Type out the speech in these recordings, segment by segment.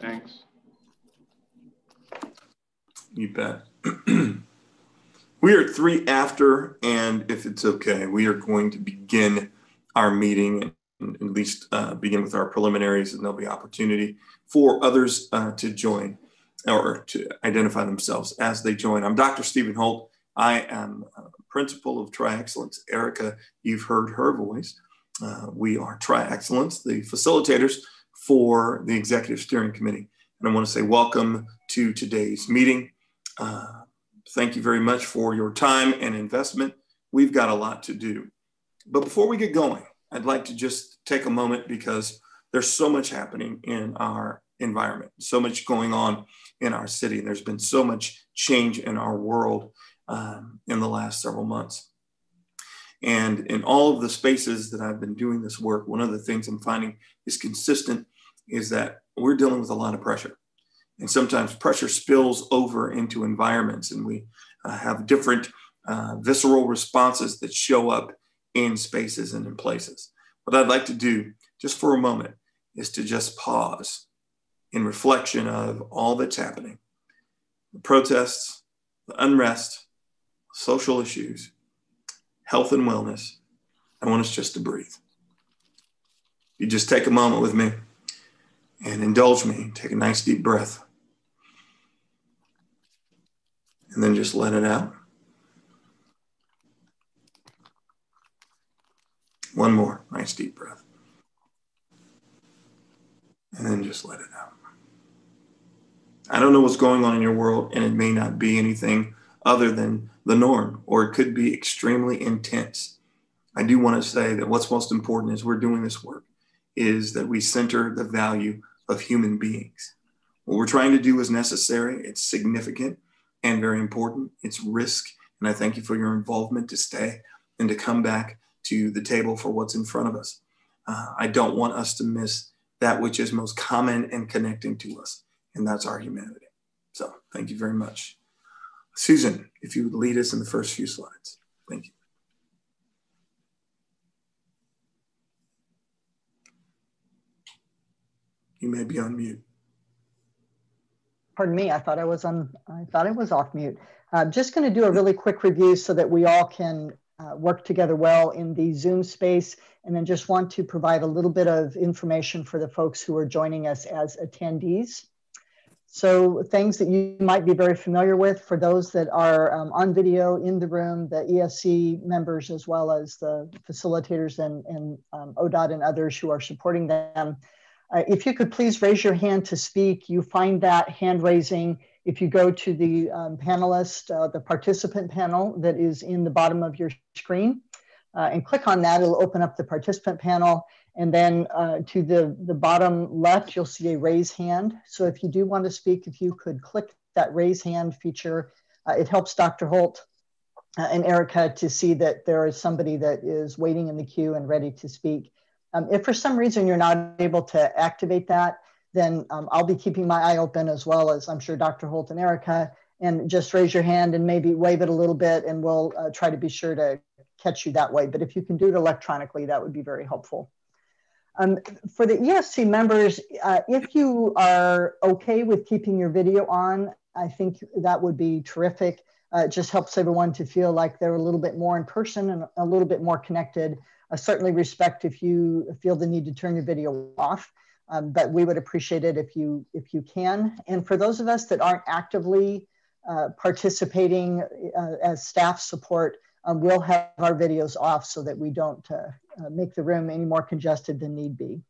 Thanks. You bet. we are three after, and if it's okay, we are going to begin our meeting and at least uh, begin with our preliminaries, and there'll be opportunity for others uh, to join or to identify themselves as they join. I'm Dr. Stephen Holt. I am principal of Tri Excellence. Erica, you've heard her voice. Uh, we are Tri Excellence, the facilitators for the Executive Steering Committee. And I want to say welcome to today's meeting. Uh, thank you very much for your time and investment. We've got a lot to do. But before we get going, I'd like to just take a moment because there's so much happening in our environment, so much going on in our city. And there's been so much change in our world um, in the last several months. And in all of the spaces that I've been doing this work, one of the things I'm finding is consistent is that we're dealing with a lot of pressure. And sometimes pressure spills over into environments, and we uh, have different uh, visceral responses that show up in spaces and in places. What I'd like to do just for a moment is to just pause in reflection of all that's happening the protests, the unrest, social issues, health and wellness. I want us just to breathe. You just take a moment with me and indulge me. Take a nice deep breath. And then just let it out. One more nice deep breath. And then just let it out. I don't know what's going on in your world, and it may not be anything other than the norm, or it could be extremely intense. I do want to say that what's most important as we're doing this work is that we center the value of human beings. What we're trying to do is necessary, it's significant and very important. It's risk. And I thank you for your involvement to stay and to come back to the table for what's in front of us. Uh, I don't want us to miss that which is most common and connecting to us, and that's our humanity. So thank you very much. Susan, if you would lead us in the first few slides. Thank you. You may be on mute. Pardon me, I thought I was on, I thought I was off mute. I'm uh, just gonna do a really quick review so that we all can uh, work together well in the Zoom space. And then just want to provide a little bit of information for the folks who are joining us as attendees. So things that you might be very familiar with for those that are um, on video in the room, the ESC members, as well as the facilitators and, and um, ODOT and others who are supporting them. Uh, if you could please raise your hand to speak, you find that hand raising if you go to the um, panelist, uh, the participant panel that is in the bottom of your screen uh, and click on that, it'll open up the participant panel. And then uh, to the, the bottom left, you'll see a raise hand. So if you do want to speak, if you could click that raise hand feature, uh, it helps Dr. Holt uh, and Erica to see that there is somebody that is waiting in the queue and ready to speak. Um, if for some reason you're not able to activate that, then um, I'll be keeping my eye open as well as I'm sure Dr. Holt and Erica. And just raise your hand and maybe wave it a little bit, and we'll uh, try to be sure to catch you that way. But if you can do it electronically, that would be very helpful. Um, for the ESC members, uh, if you are okay with keeping your video on, I think that would be terrific. Uh, it just helps everyone to feel like they're a little bit more in person and a little bit more connected. I certainly respect if you feel the need to turn your video off um, but we would appreciate it if you if you can. And for those of us that aren't actively uh, participating uh, as staff support, um, we'll have our videos off so that we don't uh, uh make the room any more congested than need be.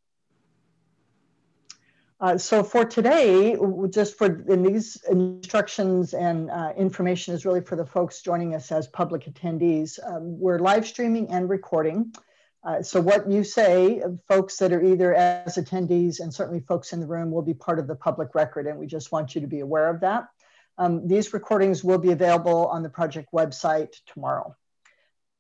Uh, so for today, just for in these instructions and uh, information is really for the folks joining us as public attendees. Um, we're live streaming and recording. Uh, so what you say, folks that are either as attendees and certainly folks in the room will be part of the public record and we just want you to be aware of that. Um, these recordings will be available on the project website tomorrow.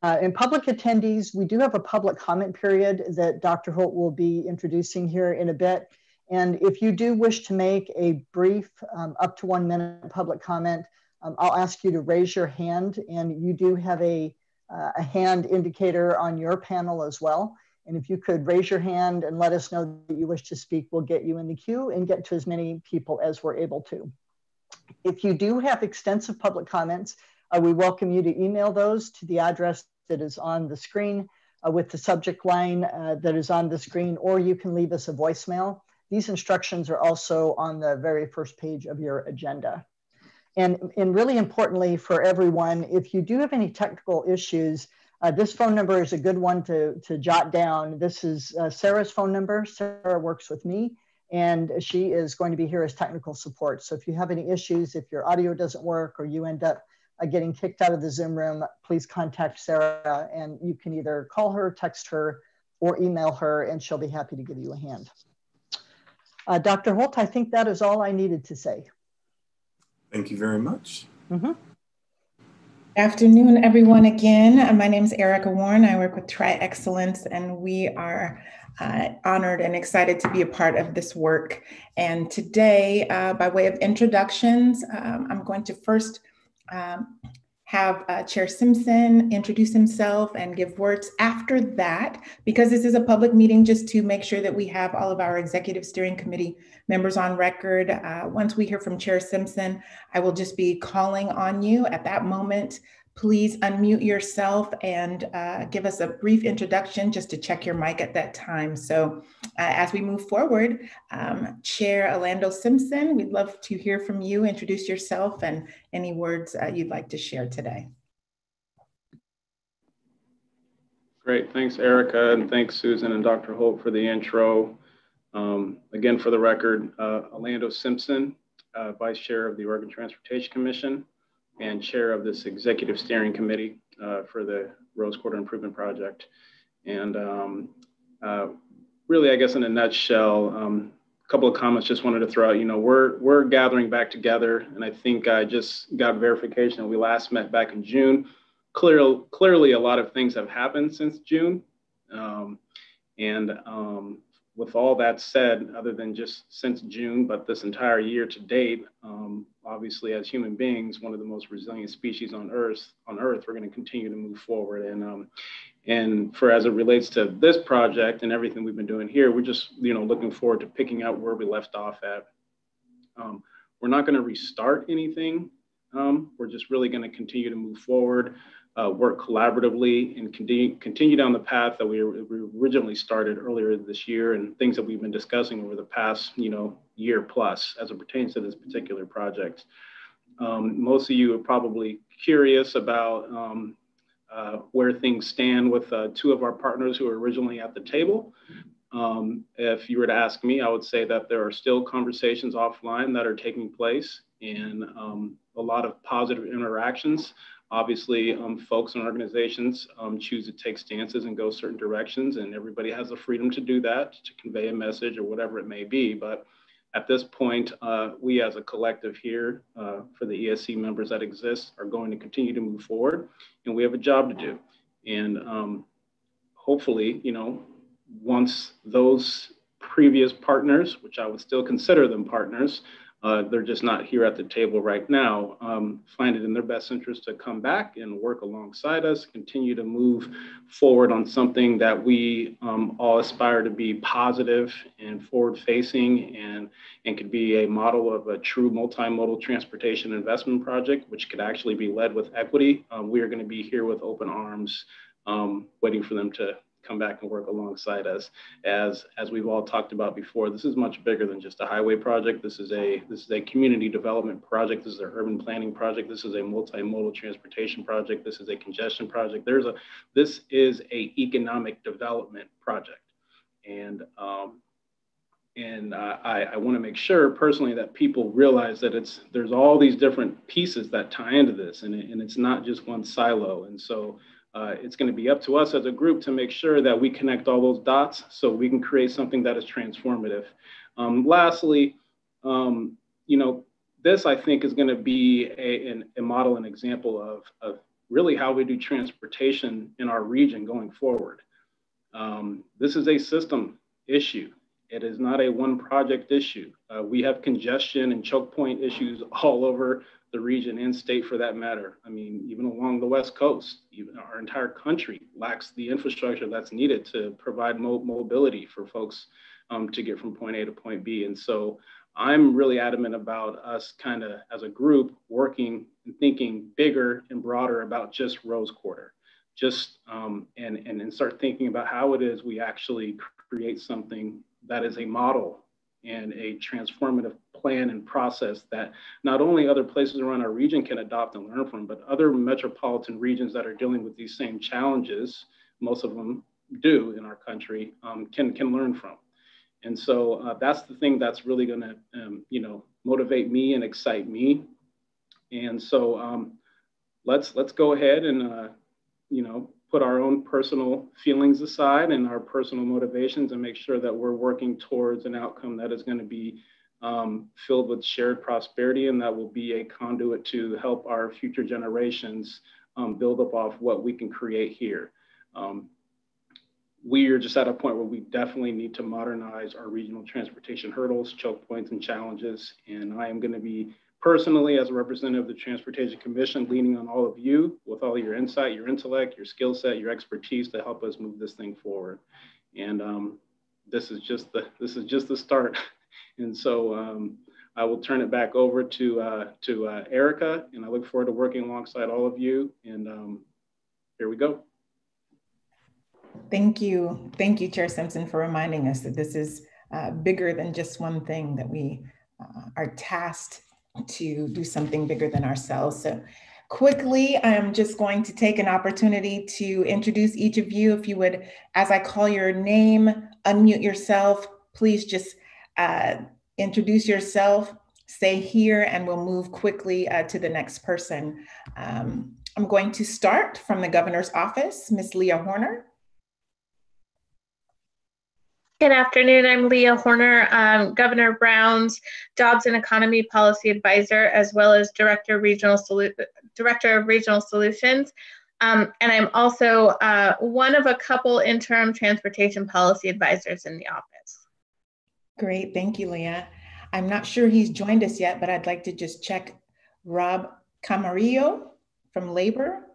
Uh, in public attendees, we do have a public comment period that Dr. Holt will be introducing here in a bit. And if you do wish to make a brief um, up to one minute public comment, um, I'll ask you to raise your hand and you do have a uh, a hand indicator on your panel as well. And if you could raise your hand and let us know that you wish to speak, we'll get you in the queue and get to as many people as we're able to. If you do have extensive public comments, uh, we welcome you to email those to the address that is on the screen uh, with the subject line uh, that is on the screen, or you can leave us a voicemail. These instructions are also on the very first page of your agenda. And, and really importantly for everyone, if you do have any technical issues, uh, this phone number is a good one to, to jot down. This is uh, Sarah's phone number. Sarah works with me and she is going to be here as technical support. So if you have any issues, if your audio doesn't work or you end up uh, getting kicked out of the Zoom room, please contact Sarah and you can either call her, text her, or email her and she'll be happy to give you a hand. Uh, Dr. Holt, I think that is all I needed to say. Thank you very much. Mm -hmm. Afternoon, everyone. Again, uh, my name is Erica Warren. I work with Tri Excellence, and we are uh, honored and excited to be a part of this work. And today, uh, by way of introductions, um, I'm going to first um, have uh, Chair Simpson introduce himself and give words after that, because this is a public meeting, just to make sure that we have all of our executive steering committee members on record. Uh, once we hear from Chair Simpson, I will just be calling on you at that moment. Please unmute yourself and uh, give us a brief introduction just to check your mic at that time. So uh, as we move forward, um, Chair Alando Simpson, we'd love to hear from you. Introduce yourself and any words uh, you'd like to share today. Great, thanks Erica and thanks Susan and Dr. Holt for the intro. Um, again, for the record, uh, Alando Simpson, uh, Vice Chair of the Oregon Transportation Commission and chair of this executive steering committee uh, for the Rose Quarter Improvement Project. And um, uh, really, I guess in a nutshell, um, a couple of comments just wanted to throw out, you know, we're, we're gathering back together and I think I just got verification we last met back in June. Clear, clearly, a lot of things have happened since June. Um, and um, with all that said, other than just since June, but this entire year to date, um, obviously as human beings, one of the most resilient species on Earth, on Earth, we're going to continue to move forward. And um, and for as it relates to this project and everything we've been doing here, we're just you know looking forward to picking out where we left off at. Um, we're not going to restart anything. Um, we're just really going to continue to move forward uh, work collaboratively and continue, continue down the path that we, we, originally started earlier this year and things that we've been discussing over the past you know year plus as it pertains to this particular project. Um, most of you are probably curious about um, uh, where things stand with uh, two of our partners who were originally at the table. Um, if you were to ask me, I would say that there are still conversations offline that are taking place and um, a lot of positive interactions obviously um, folks and organizations um, choose to take stances and go certain directions and everybody has the freedom to do that to convey a message or whatever it may be but at this point uh, we as a collective here uh, for the esc members that exist are going to continue to move forward and we have a job to do. And um, hopefully you know once those previous partners which i would still consider them partners uh, they're just not here at the table right now, um, find it in their best interest to come back and work alongside us, continue to move forward on something that we um, all aspire to be positive and forward facing and, and could be a model of a true multimodal transportation investment project, which could actually be led with equity. Um, we are going to be here with open arms, um, waiting for them to come back and work alongside us. As as we've all talked about before, this is much bigger than just a highway project. This is a this is a community development project. This is an urban planning project. This is a multimodal transportation project. This is a congestion project. There's a this is a economic development project, and um, and uh, I, I want to make sure personally that people realize that it's there's all these different pieces that tie into this, and, it, and it's not just one silo. And so uh, it's going to be up to us as a group to make sure that we connect all those dots so we can create something that is transformative. Um, lastly, um, you know, this I think is going to be a, a model and example of, of really how we do transportation in our region going forward. Um, this is a system issue It is not a one project issue. Uh, we have congestion and choke point issues all over the region and state for that matter. I mean, even along the West Coast, even our entire country lacks the infrastructure that's needed to provide mo mobility for folks um, to get from point A to point B. And so I'm really adamant about us kind of as a group working and thinking bigger and broader about just Rose Quarter, just um, and, and, and start thinking about how it is we actually create something that is a model and a transformative plan and process that not only other places around our region can adopt and learn from, but other metropolitan regions that are dealing with these same challenges, most of them do in our country, um, can, can learn from. And so uh, that's the thing that's really going to, um, you know, motivate me and excite me. And so um, let's let's go ahead and, uh, you know, put our own personal feelings aside and our personal motivations and make sure that we're working towards an outcome that is going to be um, filled with shared prosperity and that will be a conduit to help our future generations um, build up off what we can create here. Um, we are just at a point where we definitely need to modernize our regional transportation hurdles, choke points, and challenges. And I am going to be personally, as a representative of the Transportation Commission, leaning on all of you with all your insight, your intellect, your skill set, your expertise to help us move this thing forward. And um, this is just the this is just the start. and so um, I will turn it back over to uh, to uh, Erica, and I look forward to working alongside all of you. And um, here we go. Thank you. Thank you, Chair Simpson, for reminding us that this is uh, bigger than just one thing, that we uh, are tasked to do something bigger than ourselves. So quickly, I'm just going to take an opportunity to introduce each of you. If you would, as I call your name, unmute yourself, please just uh, introduce yourself, say here, and we'll move quickly uh, to the next person. Um, I'm going to start from the governor's office, Ms. Leah Horner. Good afternoon. I'm Leah Horner, um, Governor Brown's Jobs and Economy Policy Advisor, as well as Director Regional, Solu Director of Regional Solutions. Um, and I'm also uh, one of a couple interim transportation policy advisors in the office. Great. Thank you, Leah. I'm not sure he's joined us yet, but I'd like to just check Rob Camarillo from Labor.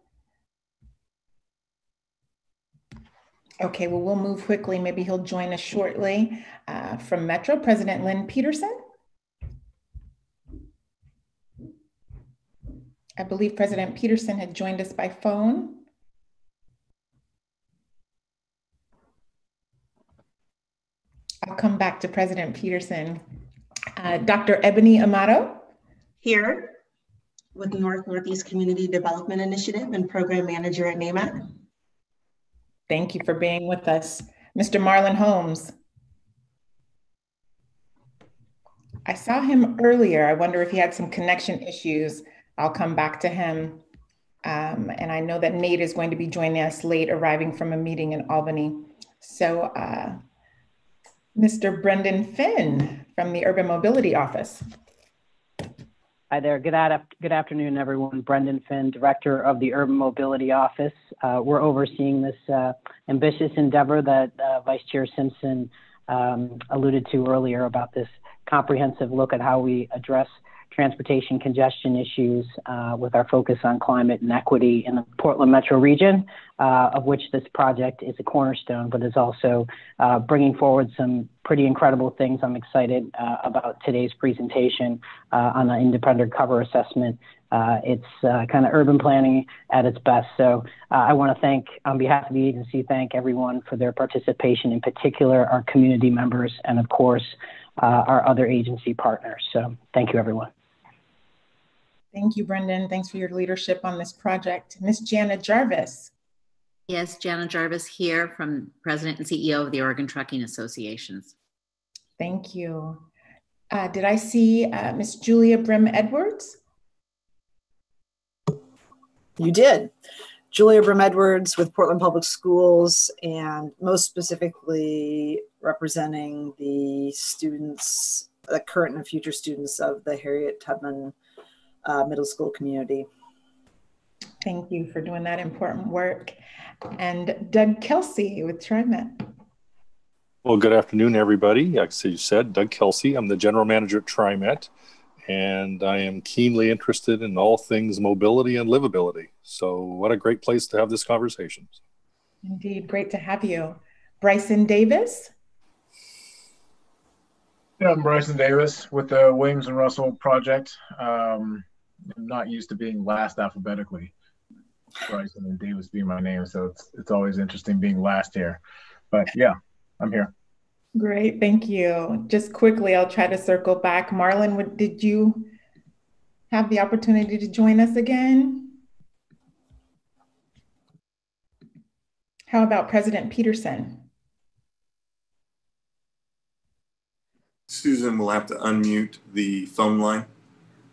Okay, well, we'll move quickly. Maybe he'll join us shortly. Uh, from Metro, President Lynn Peterson. I believe President Peterson had joined us by phone. I'll come back to President Peterson. Uh, Dr. Ebony Amato. Here with North Northeast Community Development Initiative and Program Manager at NAMAC. Thank you for being with us. Mr. Marlon Holmes. I saw him earlier. I wonder if he had some connection issues. I'll come back to him. Um, and I know that Nate is going to be joining us late, arriving from a meeting in Albany. So, uh, Mr. Brendan Finn from the Urban Mobility Office. Hi there. Good, ad- good afternoon, everyone. Brendan Finn, Director of the Urban Mobility Office. Uh, we're overseeing this uh, ambitious endeavor that uh, Vice Chair Simpson um, alluded to earlier about this comprehensive look at how we address transportation congestion issues uh, with our focus on climate and equity in the Portland metro region, uh, of which this project is a cornerstone, but is also uh, bringing forward some pretty incredible things. I'm excited uh, about today's presentation uh, on the independent cover assessment. Uh, it's kind of urban planning at its best. So I want to thank, on behalf of the agency, thank everyone for their participation, in particular our community members, and of course, our other agency partners. So thank you, everyone. Thank you, Brendan. Thanks for your leadership on this project. Ms. Jana Jarvis. Yes, Jana Jarvis here from President and CEO of the Oregon Trucking Associations. Thank you. Uh, did I see uh, Ms. Julia Brim Edwards? You did. Julia Brim Edwards with Portland Public Schools, and most specifically representing the students, the current and future students of the Harriet Tubman uh, middle school community. Thank you for doing that important work. And Doug Kelsey with TriMet. Well, good afternoon, everybody. Like you said, Doug Kelsey. I'm the general manager at TriMet, and I am keenly interested in all things mobility and livability. So, what a great place to have this conversation. Indeed, great to have you. Bryson Davis. Yeah, I'm Bryson Davis with the Williams and Russell project. Um, I'm not used to being last alphabetically. Bryson and Davis being my name, so it's it's always interesting being last here. But yeah, I'm here. Great, thank you. Just quickly, I'll try to circle back. Marlon, what, did you have the opportunity to join us again? How about President Peterson? Susan will have to unmute the phone line.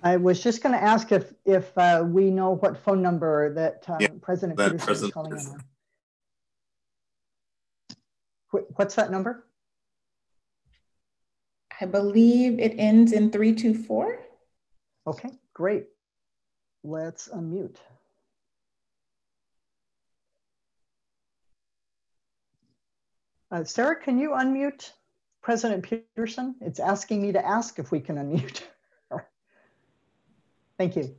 I was just going to ask if if uh, we know what phone number that um, yeah, President that Peterson President is calling Peterson. in on. What's that number? I believe it ends in 324. Okay, great. Let's unmute. Uh, Sarah, can you unmute President Peterson? It's asking me to ask if we can unmute. Thank you.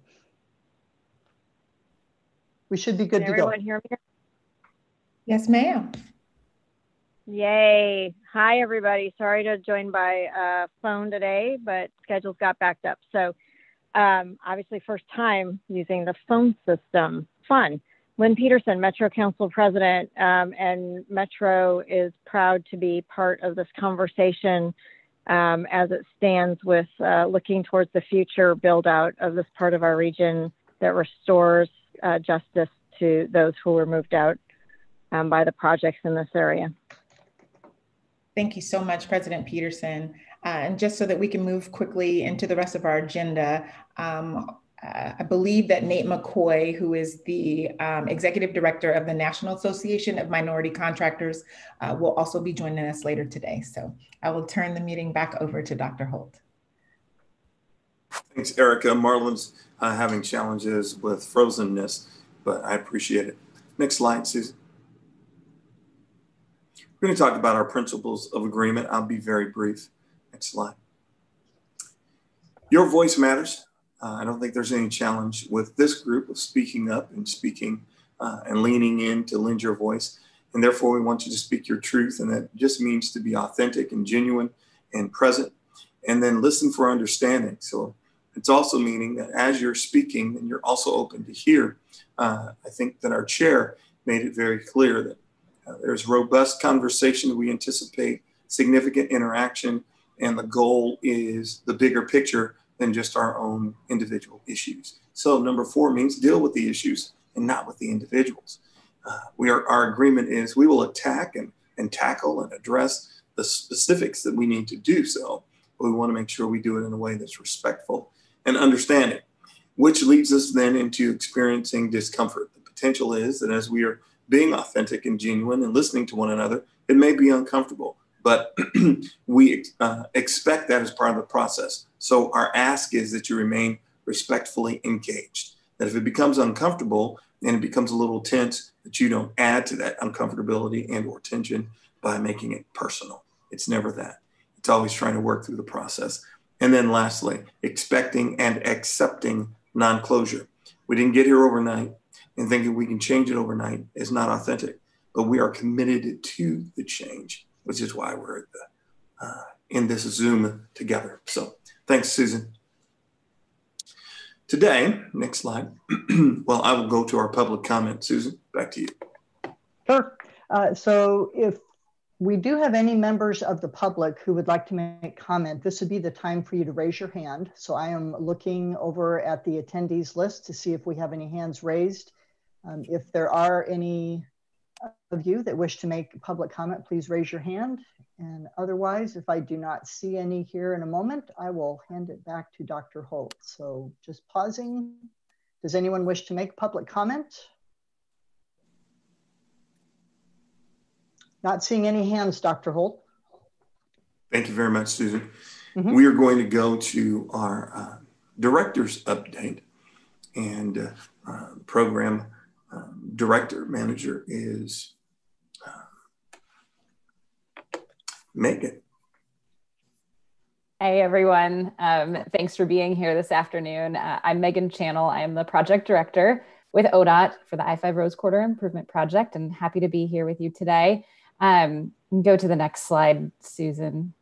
We should be good can to go. Everyone hear me? Yes, ma'am. Yay. Hi, everybody. Sorry to join by uh, phone today, but schedules got backed up. So, um, obviously, first time using the phone system. Fun. Lynn Peterson, Metro Council President, um, and Metro is proud to be part of this conversation um, as it stands with uh, looking towards the future build out of this part of our region that restores uh, justice to those who were moved out um, by the projects in this area. Thank you so much, President Peterson. Uh, and just so that we can move quickly into the rest of our agenda, um, uh, I believe that Nate McCoy, who is the um, executive director of the National Association of Minority Contractors, uh, will also be joining us later today. So I will turn the meeting back over to Dr. Holt. Thanks, Erica. Marlon's uh, having challenges with frozenness, but I appreciate it. Next slide, Susan. We're going to talk about our principles of agreement. I'll be very brief. Next slide. Your voice matters. Uh, I don't think there's any challenge with this group of speaking up and speaking uh, and leaning in to lend your voice. And therefore, we want you to speak your truth. And that just means to be authentic and genuine and present. And then listen for understanding. So it's also meaning that as you're speaking, and you're also open to hear. Uh, I think that our chair made it very clear that uh, there's robust conversation. We anticipate significant interaction. And the goal is the bigger picture than just our own individual issues. So number four means deal with the issues and not with the individuals. Uh, we are, our agreement is we will attack and, and tackle and address the specifics that we need to do so, but we want to make sure we do it in a way that's respectful and understanding, which leads us then into experiencing discomfort. The potential is that as we are being authentic and genuine and listening to one another, it may be uncomfortable, but we uh, expect that as part of the process. So our ask is that you remain respectfully engaged. That if it becomes uncomfortable and it becomes a little tense, that you don't add to that uncomfortability and or tension by making it personal. It's never that. It's always trying to work through the process. And then lastly, expecting and accepting non-closure. We didn't get here overnight and thinking we can change it overnight is not authentic, but we are committed to the change, which is why we're the, uh, in this Zoom together. So Thanks, Susan. Today, next slide. well, I will go to our public comment. Susan, back to you. Sure. Uh, so if we do have any members of the public who would like to make comment, this would be the time for you to raise your hand. So I am looking over at the attendees list to see if we have any hands raised. Um, if there are any of you that wish to make public comment, please raise your hand. And otherwise, if I do not see any here in a moment, I will hand it back to Dr. Holt. So just pausing. Does anyone wish to make public comment? Not seeing any hands, Dr. Holt. Thank you very much, Susan. Mm -hmm. We are going to go to our uh, director's update and uh, uh, program director manager is uh, it. Hey everyone, um, thanks for being here this afternoon. Uh, I'm Megan Channell. I am the project director with ODOT for the I-5 Rose Quarter Improvement Project and happy to be here with you today. Um, go to the next slide, Susan.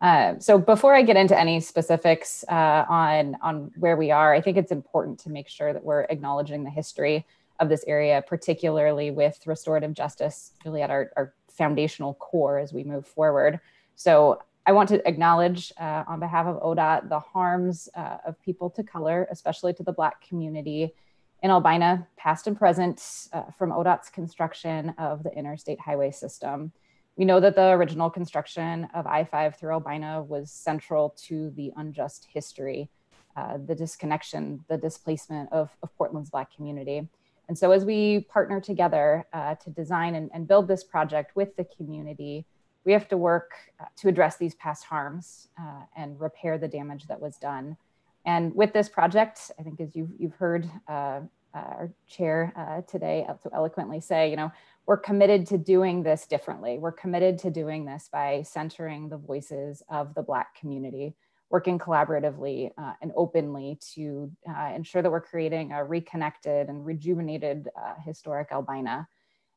Uh, so before I get into any specifics uh, on, on where we are, I think it's important to make sure that we're acknowledging the history of this area, particularly with restorative justice really at our, our foundational core as we move forward. So I want to acknowledge uh, on behalf of ODOT the harms uh, of people to color, especially to the Black community in Albina, past and present, uh, from ODOT's construction of the interstate highway system. We know that the original construction of I-5 through Albina was central to the unjust history, uh, the disconnection, the displacement of, of, Portland's Black community. And so as we partner together uh, to design and, and, build this project with the community, we have to work uh, to address these past harms uh, and repair the damage that was done. And with this project, I think as you've, you've heard uh, our chair today so eloquently say, you know, we're committed to doing this differently. We're committed to doing this by centering the voices of the Black community, working collaboratively uh, and openly to uh, ensure that we're creating a reconnected and rejuvenated uh, historic Albina.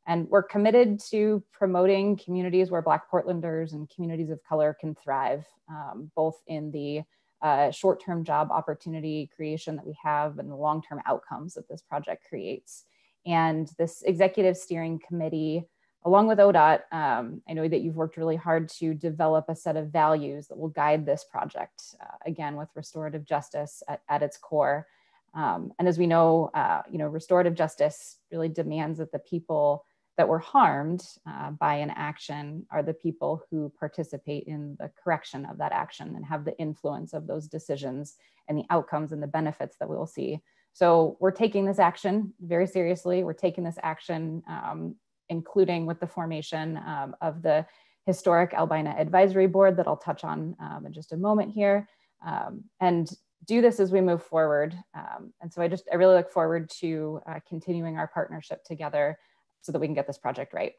And we're committed to promoting communities where Black Portlanders and communities of color can thrive, um, both in the uh, short-term job opportunity creation that we have and the long-term outcomes that this project creates. And this executive steering committee, along with ODOT, um, I know that you've worked really hard to develop a set of values that will guide this project, uh, again, with restorative justice at, at its core. Um, and as we know, uh, you know, restorative justice really demands that the people that were harmed uh, by an action are the people who participate in the correction of that action and have the influence of those decisions and the outcomes and the benefits that we will see. So we're taking this action very seriously. We're taking this action, um, including with the formation um, of the Historic Albina Advisory Board that I'll touch on um, in just a moment here, um, and do this as we move forward. Um, and so I just, I really look forward to uh, continuing our partnership together so that we can get this project right.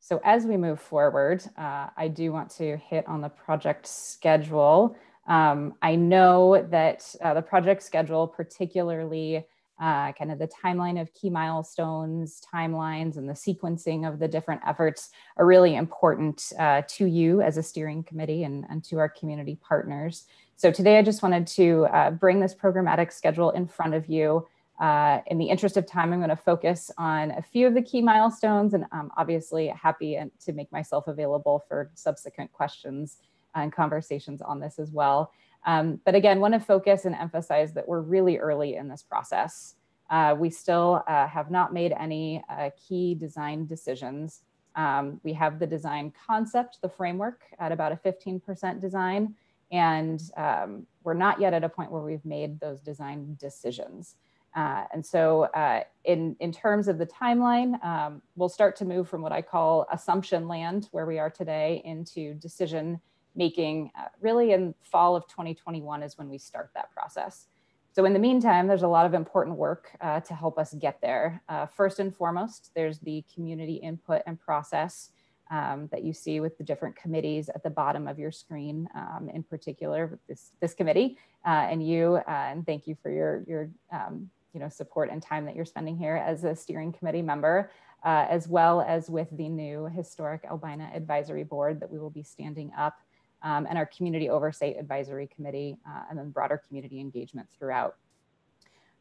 So as we move forward, uh, I do want to hit on the project schedule. Um, I know that uh, the project schedule, particularly uh, kind of the timeline of key milestones, timelines, and the sequencing of the different efforts are really important uh, to you as a steering committee and, and, to our community partners. So today I just wanted to uh, bring this programmatic schedule in front of you. Uh, in the interest of time, I'm going to focus on a few of the key milestones and I'm obviously happy to make myself available for subsequent questions and conversations on this as well. Um, but again, want to focus and emphasize that we're really early in this process. Uh, we still uh, have not made any uh, key design decisions. Um, we have the design concept, the framework at about a 15% design, and um, we're not yet at a point where we've made those design decisions. Uh, and so uh, in, in terms of the timeline, um, we'll start to move from what I call assumption land, where we are today, into decision making uh, really in fall of 2021 is when we start that process. So in the meantime, there's a lot of important work uh, to help us get there. Uh, first and foremost, there's the community input and process um, that you see with the different committees at the bottom of your screen, um, in particular this, this committee uh, and you, uh, and thank you for your, your um, you know, support and time that you're spending here as a steering committee member, uh, as well as with the new Historic Albina Advisory Board that we will be standing up um, and our Community Oversight Advisory Committee, uh, and then broader community engagement throughout.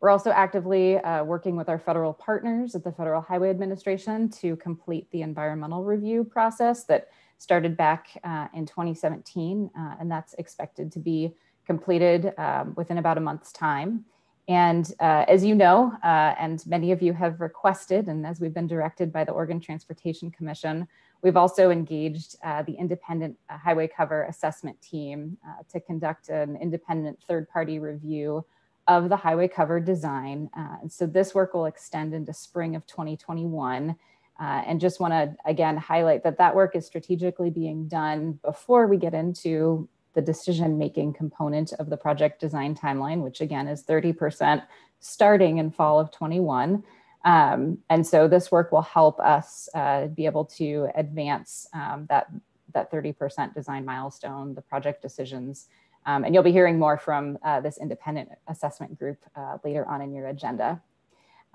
We're also actively uh, working with our federal partners at the Federal Highway Administration to complete the environmental review process that started back uh, in 2017, uh, and that's expected to be completed um, within about a month's time. And uh, as you know, uh, and many of you have requested, and as we've been directed by the Oregon Transportation Commission, We've also engaged uh, the independent uh, highway cover assessment team uh, to conduct an independent third party review of the highway cover design. Uh, and so this work will extend into spring of 2021. Uh, and just want to again highlight that that work is strategically being done before we get into the decision making component of the project design timeline, which again is 30% starting in fall of 21. Um, and so this work will help us uh, be able to advance um, that, that 30% design milestone, the project decisions. Um, and you'll be hearing more from uh, this independent assessment group uh, later on in your agenda.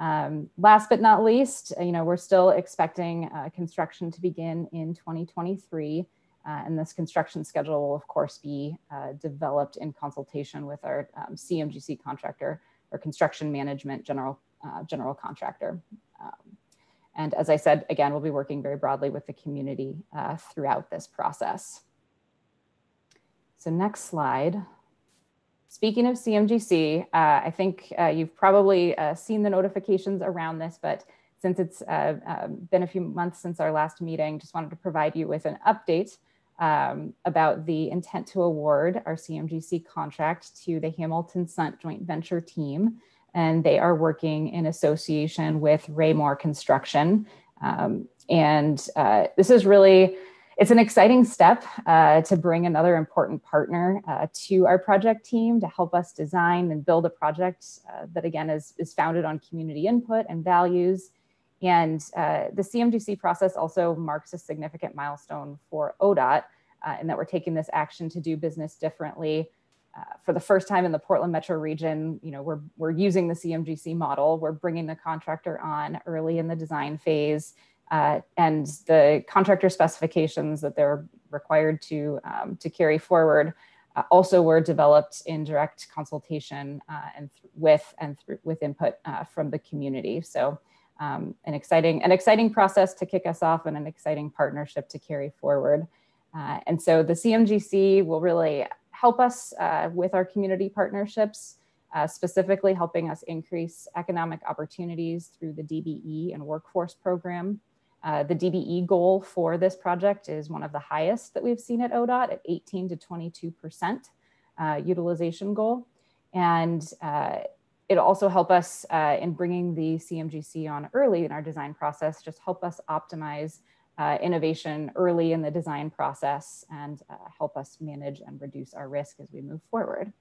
Um, last but not least, uh, you know, we're still expecting uh, construction to begin in 2023. Uh, and this construction schedule will, of course, be developed in consultation with our um, CMGC contractor or construction management general uh, general contractor. Um, and as I said, again, we'll be working very broadly with the community uh, throughout this process. So next slide. Speaking of CMGC, uh, I think uh, you've probably uh, seen the notifications around this, but since it's um, been a few months since our last meeting, just wanted to provide you with an update um, about the intent to award our CMGC contract to the Hamilton Sundt joint venture team and they are working in association with Raimore Construction. Um, and uh, this is really, it's an exciting step uh, to bring another important partner uh, to our project team to help us design and build a project uh, that again is, is founded on community input and values. And uh, the CMGC process also marks a significant milestone for ODOT uh, in that we're taking this action to do business differently uh, for the first time in the Portland metro region, you know, we're, we're using the CMGC model. We're bringing the contractor on early in the design phase uh, and the contractor specifications that they're required to, um, to carry forward uh, also were developed in direct consultation uh, and with and with input uh, from the community. So um, an exciting an exciting process to kick us off and an exciting partnership to carry forward. Uh, and so the CMGC will really help us uh, with our community partnerships, uh, specifically helping us increase economic opportunities through the DBE and workforce program. Uh, the DBE goal for this project is one of the highest that we've seen at ODOT at 18 to 22% uh, utilization goal. And uh, it'll also help us uh, in bringing the CMGC on early in our design process, just help us optimize uh, innovation early in the design process and uh, help us manage and reduce our risk as we move forward.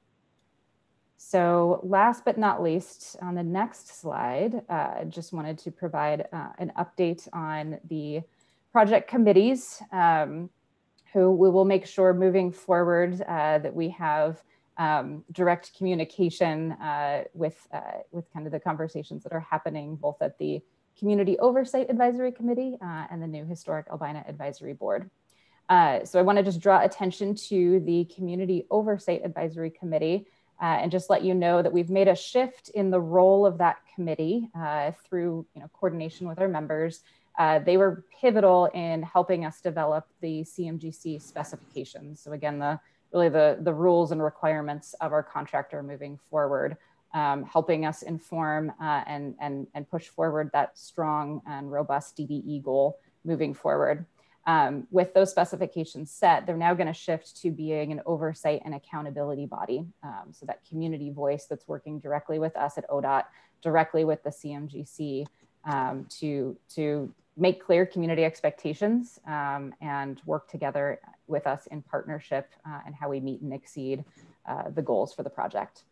So last but not least, on the next slide, uh, just wanted to provide uh, an update on the project committees um, who we will make sure moving forward uh, that we have um, direct communication uh, with, with kind of the conversations that are happening both at the Community Oversight Advisory Committee uh, and the new Historic Albina Advisory Board. Uh, so I want to just draw attention to the Community Oversight Advisory Committee uh, and just let you know that we've made a shift in the role of that committee uh, through you know, coordination with our members. Uh, they were pivotal in helping us develop the CMGC specifications. So again, the really the, the rules and requirements of our contractor moving forward um, helping us inform uh, and, and, and push forward that strong and robust DBE goal moving forward. Um, with those specifications set, they're now going to shift to being an oversight and accountability body. Um, so that community voice that's working directly with us at ODOT, directly with the CMGC um, to, to make clear community expectations um, and work together with us in partnership uh, and how we meet and exceed uh, the goals for the project.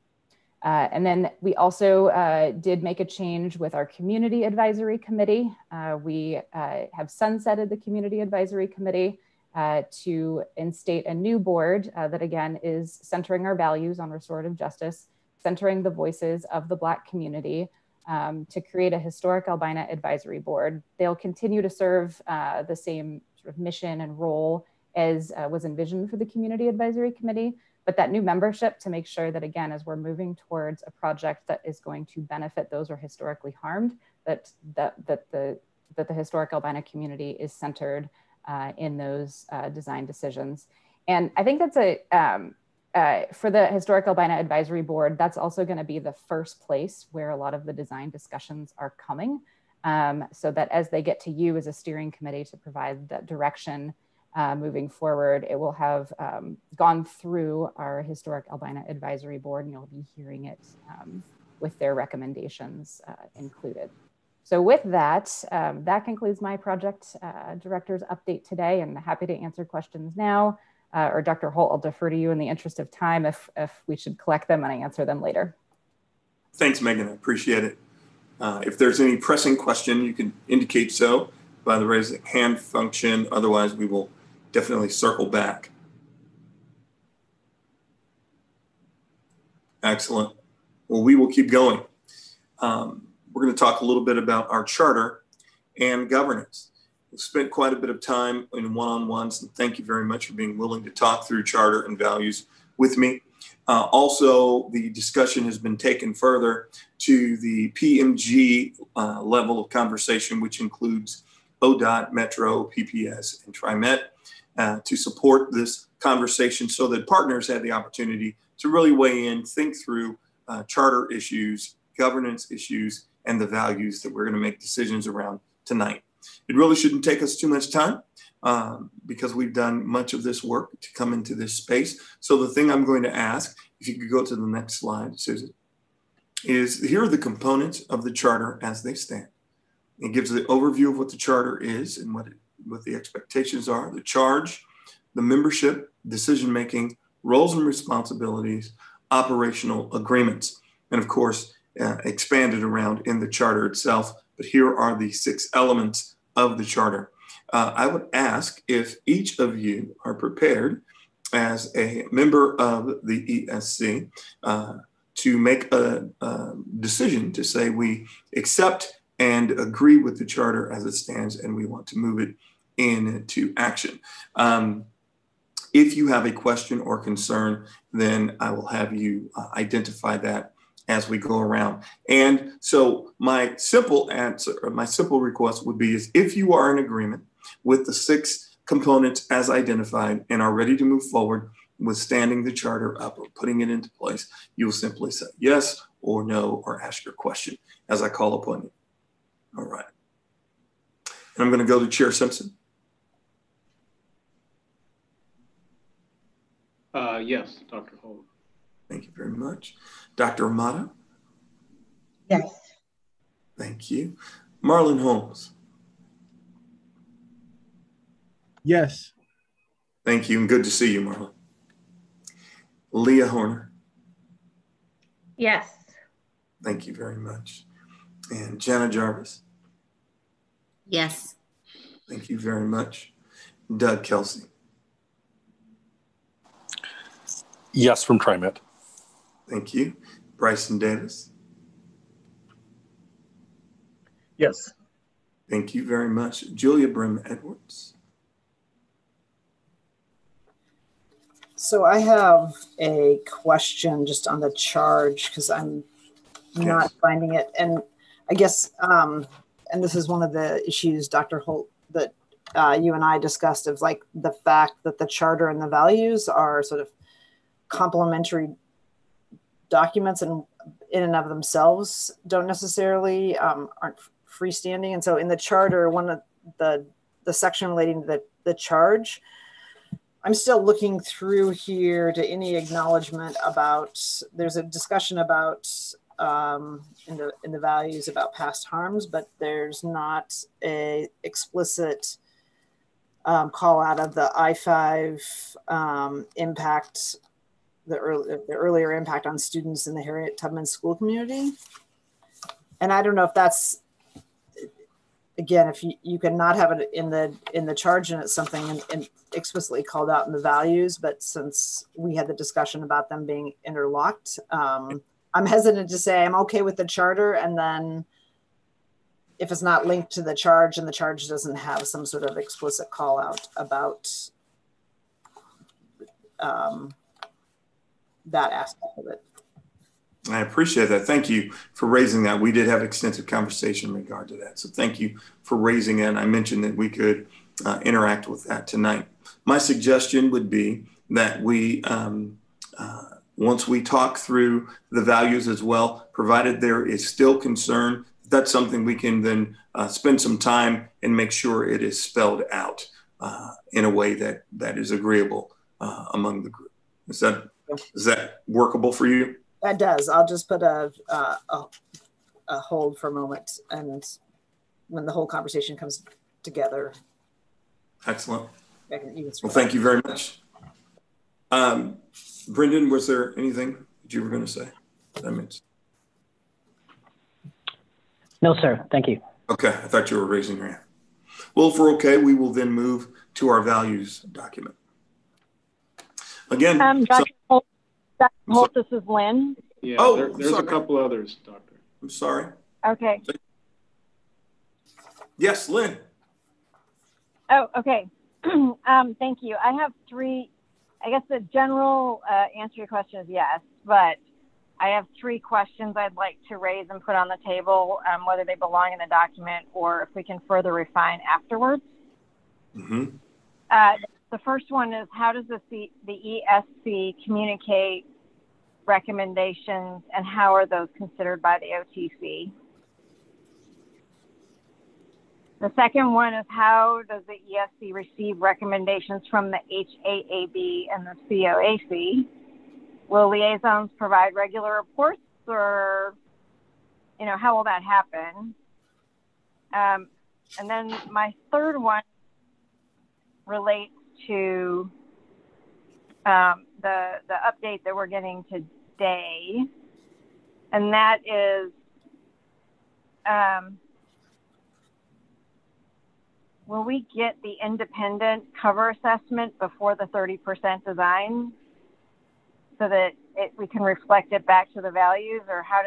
Uh, and then we also uh, did make a change with our community advisory committee. Uh, we uh, have sunsetted the community advisory committee uh, to instate a new board uh, that again is centering our values on restorative justice, centering the voices of the Black community um, to create a historic Albina advisory board. They'll continue to serve the same sort of mission and role as was envisioned for the community advisory committee, but that new membership to make sure that again as we're moving towards a project that is going to benefit those who are historically harmed that that that the that the historic albina community is centered uh, in those uh, design decisions. And i think that's a um, uh, for the historic albina advisory board that's also going to be the first place where a lot of the design discussions are coming. Um, so that as they get to you as a steering committee to provide that direction uh, moving forward. It will have um, gone through our Historic Albina Advisory Board, and you'll be hearing it um, with their recommendations uh, included. So with that, um, that concludes my project uh, director's update today, and happy to answer questions now. Uh, or Dr. Holt, I'll defer to you in the interest of time if, if we should collect them and I answer them later. Thanks, Megan. I appreciate it. Uh, if there's any pressing question, you can indicate so by the raising hand function. Otherwise, we will definitely circle back. Excellent. Well, we will keep going. Um, we're going to talk a little bit about our charter and governance. We've spent quite a bit of time in one-on-ones, and thank you very much for being willing to talk through charter and values with me. Uh, also, the discussion has been taken further to the PMG uh, level of conversation, which includes ODOT, Metro, PPS, and TriMet, uh, to support this conversation so that partners have the opportunity to really weigh in, think through uh, charter issues, governance issues, and the values that we're going to make decisions around tonight. It really shouldn't take us too much time um, because we've done much of this work to come into this space. So the thing I'm going to ask, if you could go to the next slide, Susan, is here are the components of the charter as they stand. It gives the overview of what the charter is and what, it, what the expectations are, the charge, the membership, decision making, roles and responsibilities, operational agreements, and of course, uh, expanded around in the charter itself. But here are the six elements of the charter. Uh, I would ask if each of you are prepared as a member of the ESC uh, to make a, a, decision to say we accept and agree with the charter as it stands and we want to move it into action. Um, if you have a question or concern, then I will have you uh, identify that as we go around. And so my simple answer, my simple request would be is if you are in agreement with the six components as identified and are ready to move forward with standing the charter up or putting it into place, you'll simply say yes or no or ask your question as I call upon you. All right. And I'm going to go to Chair Simpson. Uh, yes, Dr. Holt. Thank you very much. Dr. Amata? Yes. Thank you. Marlon Holmes? Yes. Thank you, and good to see you, Marlon. Leah Horner? Yes. Thank you very much. And Jana Jarvis? Yes. Thank you very much. Doug Kelsey? Yes, from TriMet. Thank you. Bryson Davis? Yes. Thank you very much. Julia Brim Edwards? So I have a question just on the charge because I'm okay. not finding it. And I guess, um, and this is one of the issues, Dr. Holt, that uh, you and I discussed of like the fact that the charter and the values are sort of complementary documents and in and of themselves don't necessarily um, aren't freestanding. And so in the charter, one of the the section relating to the, the charge, I'm still looking through here to any acknowledgement about there's a discussion about um, in the in the values about past harms, but there's not a explicit um, call out of the I5 um, impact the, early, the earlier impact on students in the Harriet Tubman school community. And I don't know if that's again, if you, you can not have it in the in the charge and it's something in, in explicitly called out in the values, but since we had the discussion about them being interlocked, um, I'm hesitant to say I'm okay with the charter and then if it's not linked to the charge and the charge doesn't have some sort of explicit call out about um, that aspect of it. I appreciate that. Thank you for raising that. We did have extensive conversation in regard to that. So thank you for raising it. I mentioned that we could uh, interact with that tonight. My suggestion would be that we, um, uh, once we talk through the values as well, provided there is still concern, that's something we can then uh, spend some time and make sure it is spelled out uh, in a way that that is agreeable uh, among the group. Is that is that workable for you? That does. I'll just put a, a, a hold for a moment, and when the whole conversation comes together. Excellent. Well, thank you very much. Um, Brendan, was there anything that you were going to say? That means. No, sir. Thank you. Okay, I thought you were raising your hand. Well, if we're okay, we will then move to our values document. Again, um, Dr. So, Holt, Dr. Holt this is Lynn. Yeah, oh, there, there's sorry. a couple others, Doctor. I'm sorry. Okay. Yes, Lynn. Oh, okay. um, thank you. I have three. I guess the general uh, answer to your question is yes, but I have three questions I'd like to raise and put on the table, um, whether they belong in the document or if we can further refine afterwards. Mm-hmm. Uh, the first one is how does the, C, the ESC communicate recommendations and how are those considered by the OTC? The second one is how does the ESC receive recommendations from the HAAB and the COAC? Will liaisons provide regular reports or, you know, how will that happen? Um, and then my third one relates to um, the, the update that we're getting today. And that is, um, will we get the independent cover assessment before the 30% design so that it, we can reflect it back to the values or how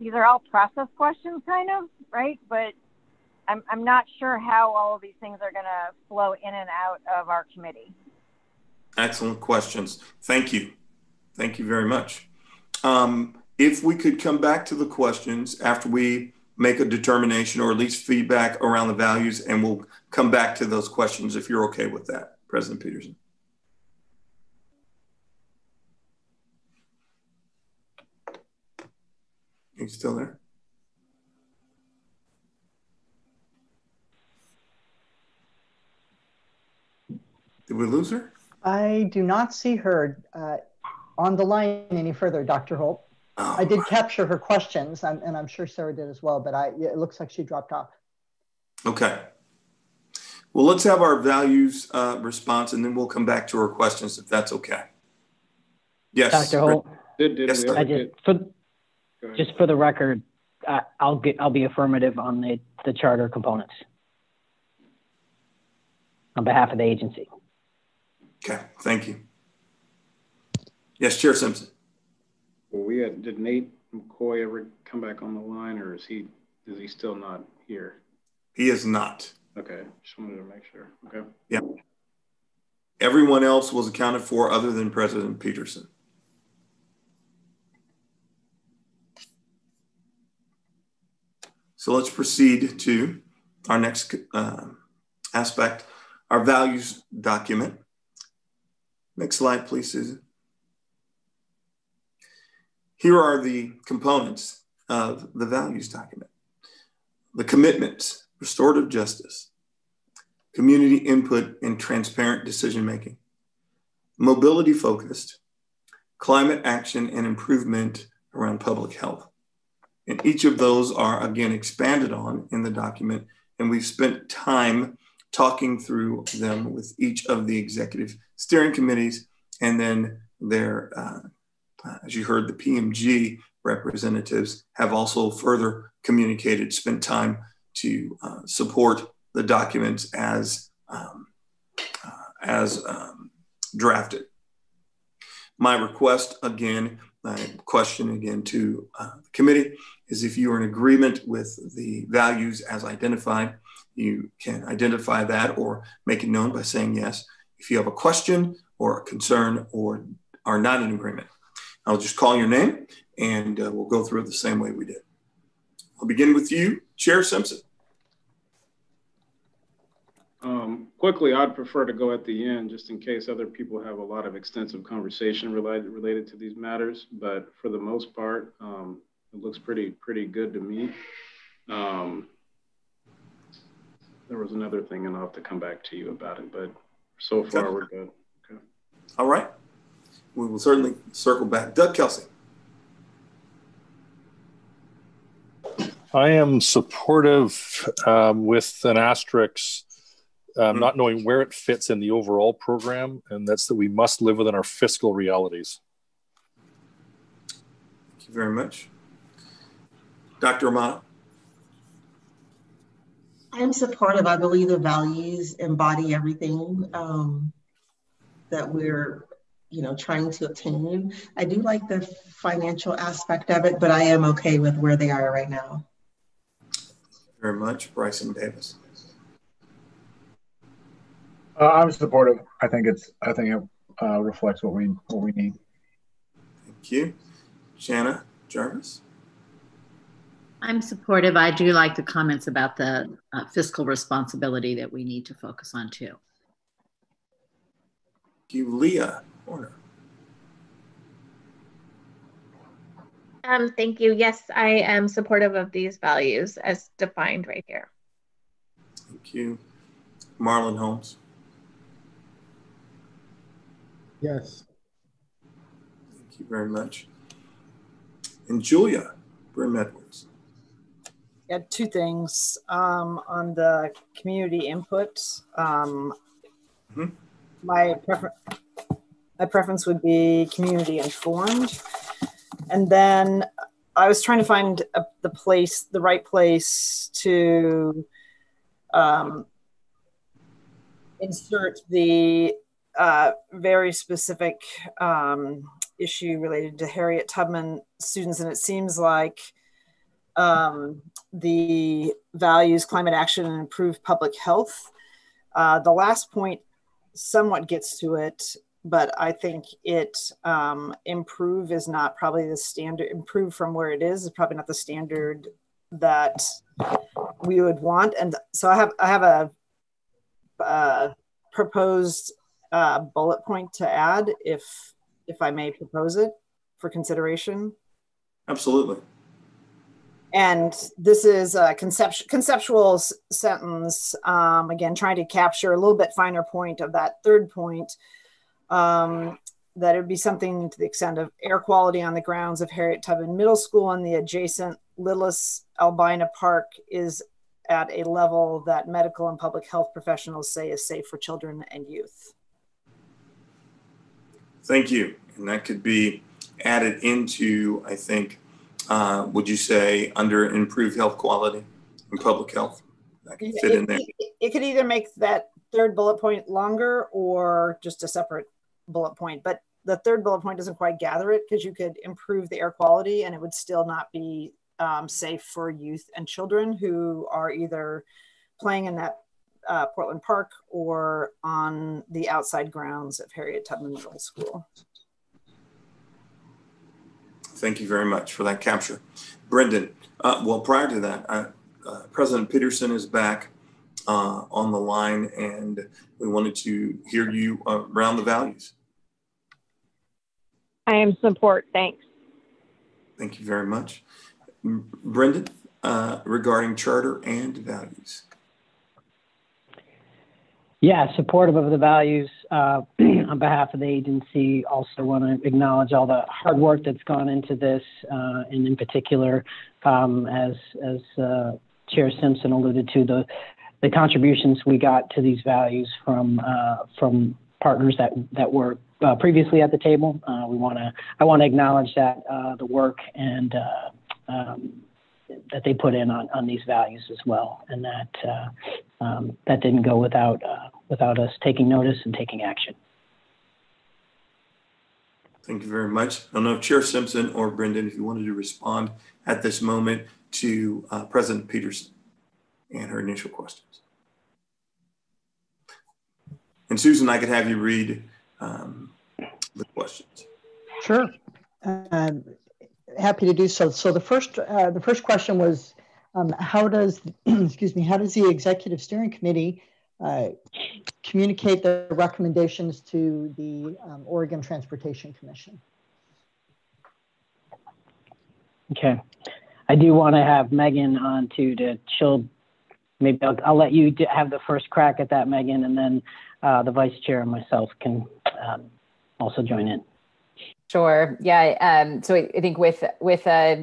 these are all process questions kind of, right? But I'm, I'm not sure how all of these things are going to flow in and out of our committee. Excellent questions. Thank you. Thank you very much. Um, if we could come back to the questions after we make a determination or at least feedback around the values, and we'll come back to those questions if you're okay with that, President Peterson. Are You still there? Did we lose her? I do not see her uh, on the line any further, Dr. Holt. Oh, I did capture her questions, and, and, I'm sure Sarah did as well, but I, it looks like she dropped off. Okay. Well, let's have our values uh, response, and then we'll come back to her questions if that's okay. Yes, Dr. Holt. Did, did yes, I just, for, just for the record, uh, I'll get I'll be affirmative on the the charter components on behalf of the agency. Okay, thank you. Yes, Chair Simpson. Well, we had, did Nate McCoy ever come back on the line or is he, is he still not here? He is not. Okay, just wanted to make sure. Okay. Yeah. Everyone else was accounted for other than President Peterson. So let's proceed to our next uh, aspect, our values document. Next slide, please, Susan. Here are the components of the values document. The commitments, restorative justice, community input and transparent decision making, mobility focused, climate action and improvement around public health. And each of those are again expanded on in the document. And we've spent time talking through them with each of the executive steering committees and then their, uh, uh, as you heard, the PMG representatives have also further communicated, spent time to uh, support the documents as, um, uh, as um, drafted. My request again, my question again to uh, the committee is if you are in agreement with the values as identified, you can identify that or make it known by saying yes. If you have a question or a concern or are not in agreement, I'll just call your name and uh, we'll go through it the same way we did. I'll begin with you, Chair Simpson. Um, quickly, I'd prefer to go at the end just in case other people have a lot of extensive conversation related, related to these matters. But for the most part, um, it looks pretty pretty good to me. Um, there was another thing, and I'll have to come back to you about it. But so far, okay. we're good. Okay. All right. We will certainly circle back. Doug Kelsey. I am supportive um, with an asterisk, um, mm-hmm. not knowing where it fits in the overall program, and that's that we must live within our fiscal realities. Thank you very much. Dr. Amano. I'm supportive. I believe the values embody everything um, that we're, you know, trying to obtain. I do like the financial aspect of it, but I am okay with where they are right now. Very much, Bryson Davis. Uh, I'm supportive. I think it's. I think it uh, reflects what we what we need. Thank you, Jana Jarvis. I'm supportive. I do like the comments about the uh, fiscal responsibility that we need to focus on too. Thank you, Leah Horner. Um, thank you. Yes, I am supportive of these values as defined right here. Thank you. Marlon Holmes. Yes. Thank you very much. And Julia Brim Edwards. Yeah, two things um, on the community input. Um, Mhm. My prefer- my preference would be community informed, and then I was trying to find a, the place, the right place to um, insert the uh, very specific um, issue related to Harriet Tubman students, and it seems like um, the values climate action and improve public health. Uh, the last point somewhat gets to it, but I think it um, improve is not probably the standard. Improve from where it is is probably not the standard that we would want. And so I have I have a uh, proposed uh, bullet point to add, if if I may propose it for consideration. Absolutely. And this is a concept- conceptual s- sentence, um, again, trying to capture a little bit finer point of that third point. Um, that it would be something to the extent of air quality on the grounds of Harriet Tubman Middle School and the adjacent Lillis Albina Park is at a level that medical and public health professionals say is safe for children and youth. Thank you. And that could be added into, I think, uh, would you say, under improved health quality and public health? That could fit in there. It, it- it could either make that third bullet point longer or just a separate bullet point. But the third bullet point doesn't quite gather it because you could improve the air quality and it would still not be um, safe for youth and children who are either playing in that uh, Portland Park or on the outside grounds of Harriet Tubman Middle School. Thank you very much for that capture. Brendan, uh, well, prior to that, uh, uh, President Peterson is back uh, on the line and we wanted to hear you uh, around the values. I am support. Thanks. Thank you very much. M- Brendan, uh, regarding charter and values. Yeah, supportive of the values. Uh, on behalf of the agency, also want to acknowledge all the hard work that's gone into this, uh, and in particular, um, as as uh, Chair Simpson alluded to, the the contributions we got to these values from uh, from partners that that were uh, previously at the table. Uh, we want to I want to acknowledge that the work and um, that they put in on, on these values as well, and that um, that didn't go without uh, without us taking notice and taking action. Thank you very much. I don't know if Chair Simpson or Brendan, if you wanted to respond at this moment to uh, President Peterson and her initial questions. And Susan, I could have you read um, the questions. Sure. Um, happy to do so. So the first, uh, the first question was, um, how does, excuse me, how does the executive steering committee uh, communicate the recommendations to the um, Oregon Transportation Commission? Okay. I do want to have Megan on too to she'll maybe I'll, I'll let you have the first crack at that, Megan, and then uh, the vice chair and myself can um, also join in. Sure. Yeah. Um, so I, I think with with uh,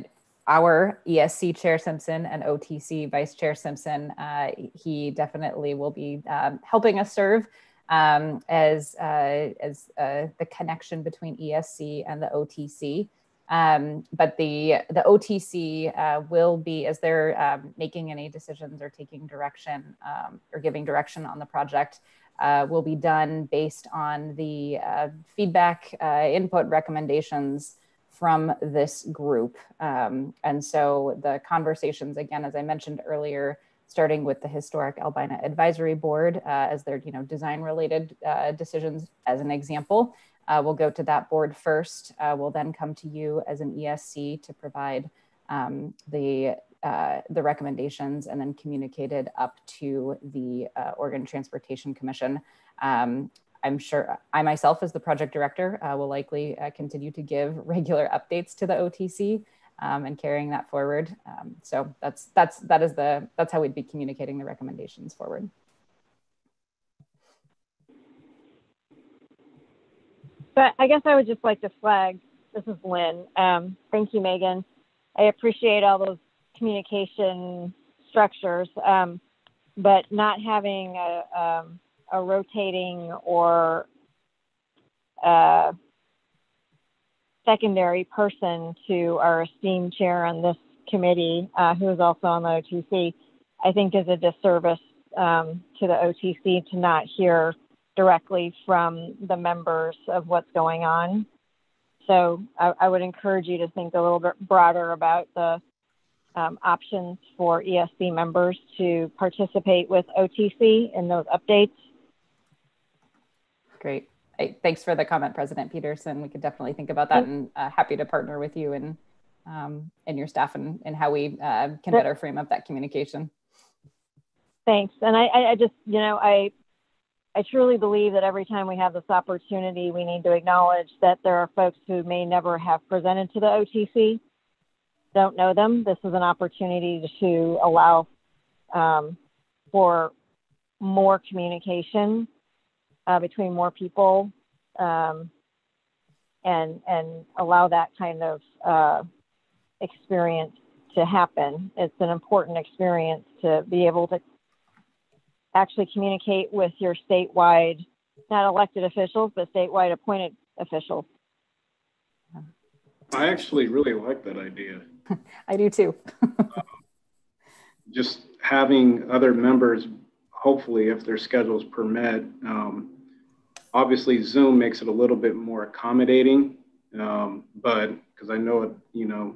our ESC Chair Simpson and OTC Vice Chair Simpson, uh, he definitely will be um, helping us serve um, as uh, as uh, the connection between ESC and the OTC. Um, but the the OTC uh, will be as they're um, making any decisions or taking direction um, or giving direction on the project. Uh, will be done based on the uh, feedback, input, recommendations from this group. Um, and so the conversations, again, as I mentioned earlier, starting with the Historic Albina Advisory Board uh, as their you know, design related uh, decisions as an example, uh, we'll go to that board first. Uh, we'll then come to you as an ESC to provide um, the, uh, the recommendations and then communicated up to the uh, Oregon Transportation Commission. Um, I'm sure I myself as the project director uh, will likely uh, continue to give regular updates to the OTC um, and carrying that forward. Um, so that's, that's, that is the, that's how we'd be communicating the recommendations forward. But I guess I would just like to flag, this is Lynn. Um, thank you, Megan. I appreciate all those communication structures, um, but not having a, um, a rotating or uh, secondary person to our esteemed chair on this committee, uh, who is also on the OTC, I think is a disservice um, to the OTC to not hear directly from the members of what's going on. So I, I would encourage you to think a little bit broader about the um, options for ESC members to participate with OTC in those updates. Great. I, thanks for the comment, President Peterson. We could definitely think about that and uh, happy to partner with you and um, and your staff and, and how we uh, can better frame up that communication. Thanks. And I, I just, you know, I I truly believe that every time we have this opportunity, we need to acknowledge that there are folks who may never have presented to the OTC, don't know them. This is an opportunity to allow um, for more communication uh, between more people um, and and allow that kind of uh, experience to happen. It's an important experience to be able to actually communicate with your statewide, not elected officials, but statewide appointed officials. I actually really like that idea. I do too. Just having other members, hopefully, if their schedules permit. Um, obviously, Zoom makes it a little bit more accommodating, um, but because I know it, you know,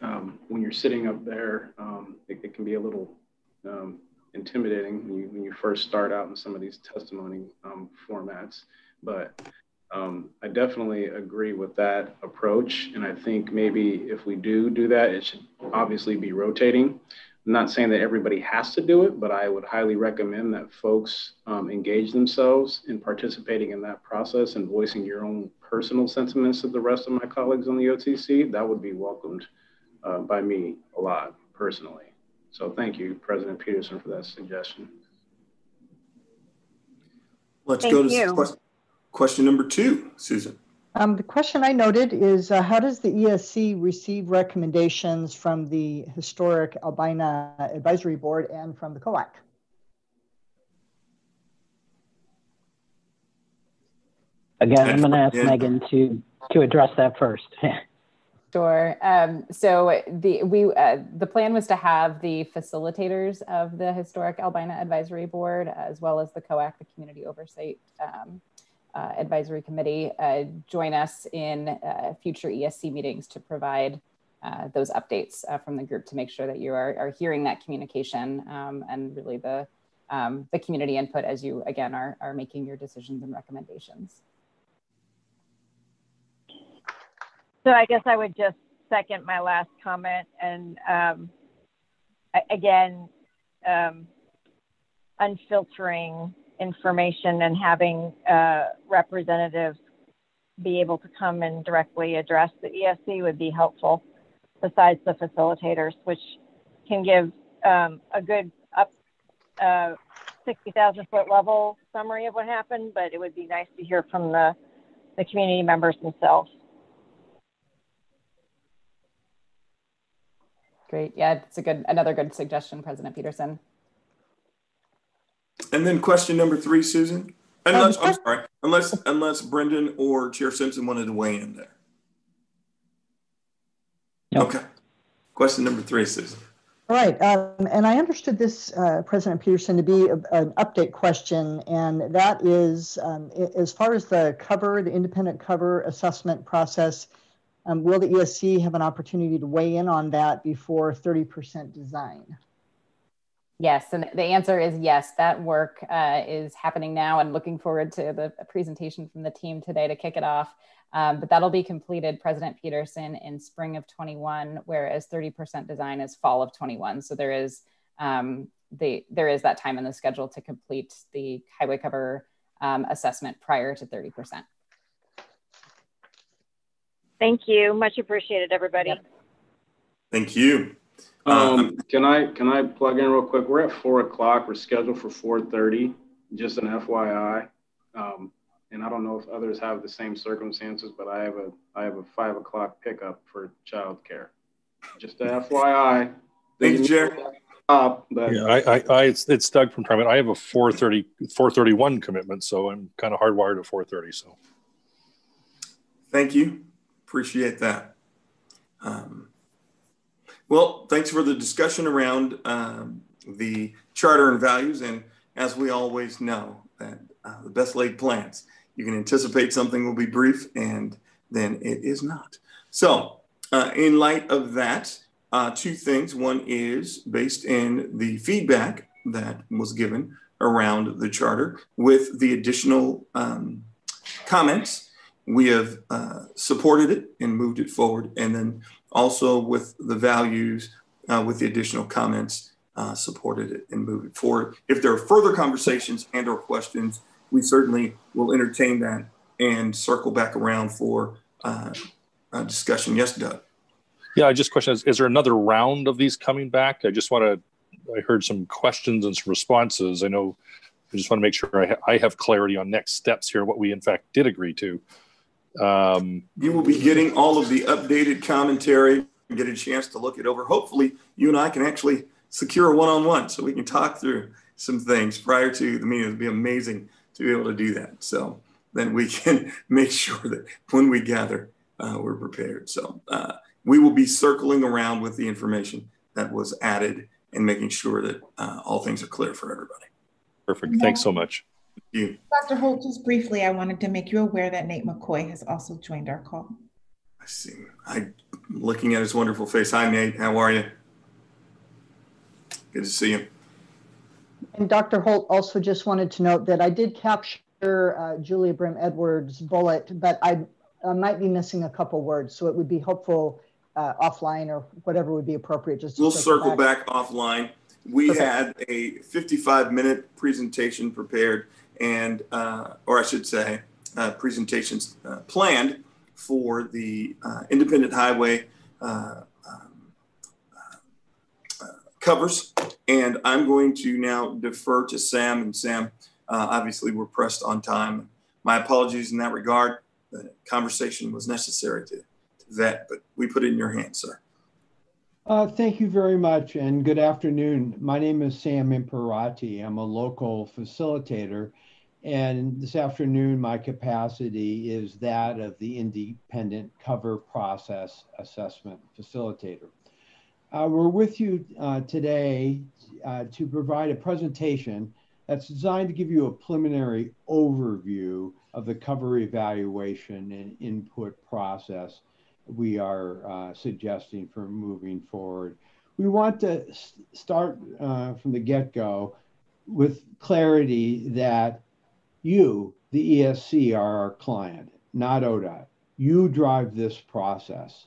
um, when you're sitting up there, um, it, it, can be a little um, intimidating when you, when you first start out in some of these testimony um, formats. But um, I definitely agree with that approach. And I think maybe if we do do that, it should obviously be rotating. I'm not saying that everybody has to do it, but I would highly recommend that folks um, engage themselves in participating in that process and voicing your own personal sentiments to the rest of my colleagues on the OTC. That would be welcomed uh, by me a lot personally. So thank you, President Peterson, for that suggestion. Let's thank go to question, question, number two, Susan. Um, the question I noted is uh, how does the ESC receive recommendations from the Historic Albina Advisory Board and from the COAC? Again, I'm going to ask Megan to, to address that first. Sure. Um, so the we uh, the plan was to have the facilitators of the Historic Albina Advisory Board, as well as the COAC, the Community Oversight um, uh, Advisory Committee, uh, join us in uh, future ESC meetings to provide uh, those updates uh, from the group to make sure that you are, are hearing that communication um, and really the um, the community input as you again are are making your decisions and recommendations. So I guess I would just second my last comment and um, again, um, unfiltering information and having uh, representatives be able to come and directly address the ESC would be helpful, besides the facilitators, which can give um, a good up uh, 60,000 foot level summary of what happened, but it would be nice to hear from the, the community members themselves. Great. Yeah, it's a good another good suggestion, President Peterson. And then question number three, Susan. Unless I'm sorry, unless unless Brendan or Chair Simpson wanted to weigh in there. Okay. Question number three, Susan. All right, um, and I understood this, uh, President Peterson, to be a, an update question, and that is um, as far as the cover, the independent cover assessment process, um, will the ESC have an opportunity to weigh in on that before 30% design? Yes, and the answer is yes. That work uh, is happening now, and looking forward to the presentation from the team today to kick it off. Um, but that'll be completed, President Peterson, in spring of 21, whereas 30% design is fall of 21. So there is um, the there is that time in the schedule to complete the highway cover um, assessment prior to 30%. Thank you. Much appreciated, everybody. Yep. Thank you. Um, can I can I plug in real quick? We're at four o'clock. We're scheduled for 4:30. Just an FYI. Um, and I don't know if others have the same circumstances, but I have a I have a five o'clock pickup for childcare. Just a FYI. Thanks, Jerry. Up, but yeah, I, I, I, it's, it's Doug from TriMet. I have a 430, 431 commitment, so I'm kind of hardwired at 430. So, thank you, appreciate that. Um, well, thanks for the discussion around um, the charter and values, and as we always know, that uh, the best laid plans you can anticipate something will be brief and then it is not. So, uh, in light of that, uh, two things. One is based in the feedback that was given around the charter with the additional um, comments. We have uh, supported it and moved it forward. And then also with the values, uh, with the additional comments, uh, supported it and moved it forward. If there are further conversations and or questions, we certainly will entertain that and circle back around for uh, discussion. Yes, Doug. Yeah, I just question is, is there another round of these coming back? I just want to, I heard some questions and some responses. I know, I just want to make sure I, ha- I have clarity on next steps here, what we in fact did agree to. Um, you will be getting all of the updated commentary and get a chance to look it over. Hopefully, you and I can actually secure a one on one so we can talk through some things prior to the meeting. It would be amazing to be able to do that. So then we can make sure that when we gather, uh, we're prepared. So uh, we will be circling around with the information that was added and making sure that uh, all things are clear for everybody. Perfect. Thanks so much. Thank you. Dr. Holt, just briefly, I wanted to make you aware that Nate McCoy has also joined our call. I see. I'm looking at his wonderful face. Hi, Nate. How are you? Good to see you. And Dr. Holt also just wanted to note that I did capture uh, Julia Brim Edwards' bullet, but I, I, might be missing a couple words. So it would be helpful uh, offline or whatever would be appropriate. Just we'll circle back. back. offline. We Perfect. had a 55 minute presentation prepared and, uh, or I should say, uh, presentations uh, planned for the uh, independent highway um, covers. And I'm going to now defer to Sam. And Sam, uh, obviously, we're pressed on time. My apologies in that regard. The conversation was necessary to, to vet, but we put it in your hands, sir. Uh, thank you very much, and good afternoon. My name is Sam Imperati. I'm a local facilitator, and this afternoon my capacity is that of the independent cover process assessment facilitator. Uh, we're with you uh, today uh, to provide a presentation that's designed to give you a preliminary overview of the cover evaluation and input process we are uh, suggesting for moving forward. We want to start uh, from the get-go with clarity that you, the ESC, are our client, not ODOT. You drive this process.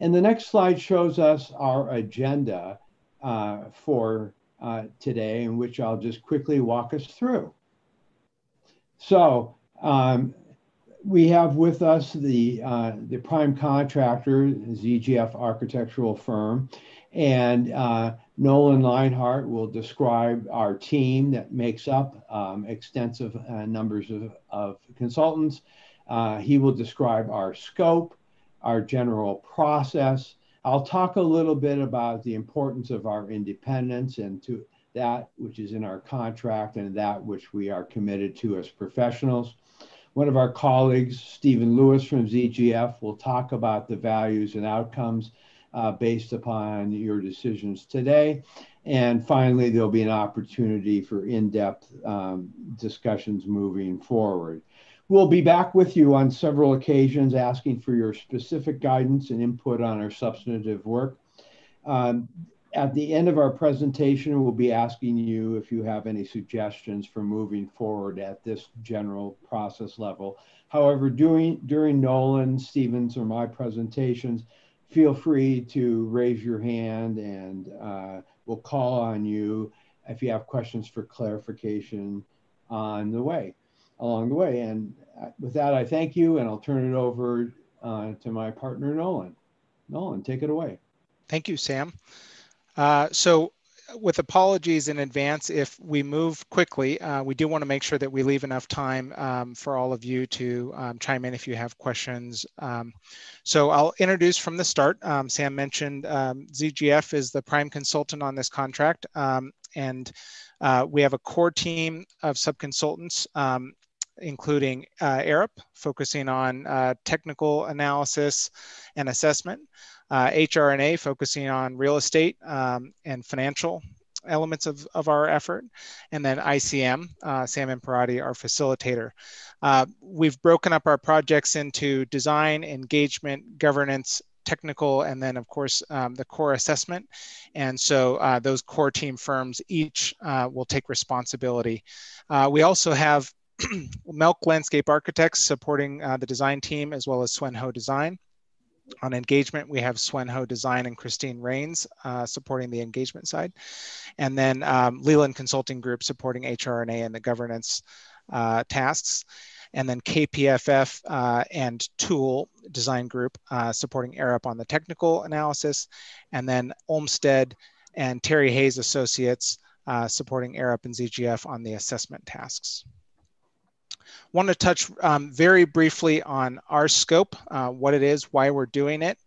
And the next slide shows us our agenda uh, for uh, today, in which I'll just quickly walk us through. So um, we have with us the, uh, the prime contractor, ZGF architectural firm, and uh, Nolan Lienhart will describe our team that makes up um, extensive uh, numbers of, of consultants. Uh, he will describe our scope, our general process. I'll talk a little bit about the importance of our independence and to that which is in our contract and that which we are committed to as professionals. One of our colleagues, Stephen Lewis from ZGF, will talk about the values and outcomes uh, based upon your decisions today. And finally, there'll be an opportunity for in-depth um, discussions moving forward. We'll be back with you on several occasions asking for your specific guidance and input on our substantive work. Um, at the end of our presentation, we'll be asking you if you have any suggestions for moving forward at this general process level. However, during, during Nolan, Stevens, or my presentations, feel free to raise your hand and uh, we'll call on you if you have questions for clarification on the way, along the way. And uh, with that, I thank you and I'll turn it over uh, to my partner, Nolan. Nolan, take it away. Thank you, Sam. Uh, so with apologies in advance if we move quickly, uh, we do want to make sure that we leave enough time um, for all of you to um, chime in if you have questions. Um, so I'll introduce from the start. Um, Sam mentioned um, ZGF is the prime consultant on this contract, um, and uh, we have a core team of subconsultants including uh, Arup, focusing on uh, technical analysis and assessment uh, HR&A focusing on real estate um, and financial elements of, of our effort, and then ICM, uh, Sam Imperati, our facilitator. Uh, we've broken up our projects into design, engagement, governance, technical, and then of course um, the core assessment. And so uh, those core team firms each uh, will take responsibility. Uh, we also have Melk Landscape Architects supporting uh, the design team as well as Swen Ho Design. On engagement, we have Swen Ho Design and Christine Rains uh, supporting the engagement side. And then um, Leland Consulting Group supporting HR&A and the governance uh, tasks. And then KPFF uh, and Toole Design Group uh, supporting Arup on the technical analysis. And then Olmsted and Terry Hayes Associates uh, supporting Arup and ZGF on the assessment tasks want to touch um, very briefly on our scope, uh, what it is, why we're doing it.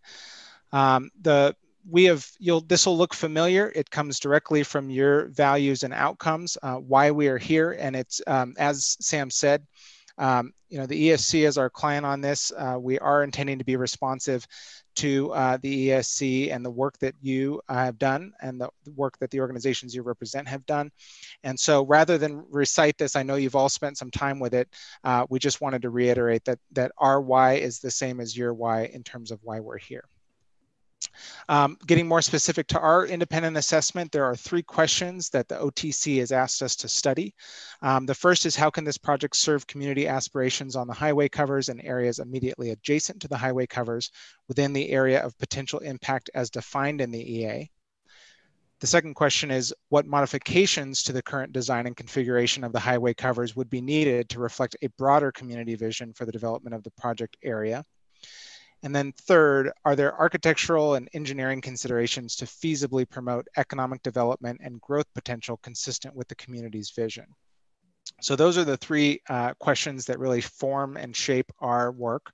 Um, the we have you'll this will look familiar it comes directly from your values and outcomes uh, why we are here and it's um, as sam said um, you know the esc is our client on this uh, we are intending to be responsive to uh, the ESC and the work that you uh, have done and the work that the organizations you represent have done. And so rather than recite this, I know you've all spent some time with it. Uh, we just wanted to reiterate that, that our why is the same as your why in terms of why we're here. Um, getting more specific to our independent assessment, there are three questions that the OTC has asked us to study. Um, the first is how can this project serve community aspirations on the highway covers and areas immediately adjacent to the highway covers within the area of potential impact as defined in the EA? The second question is what modifications to the current design and configuration of the highway covers would be needed to reflect a broader community vision for the development of the project area? And then third, are there architectural and engineering considerations to feasibly promote economic development and growth potential consistent with the community's vision? So those are the three uh, questions that really form and shape our work.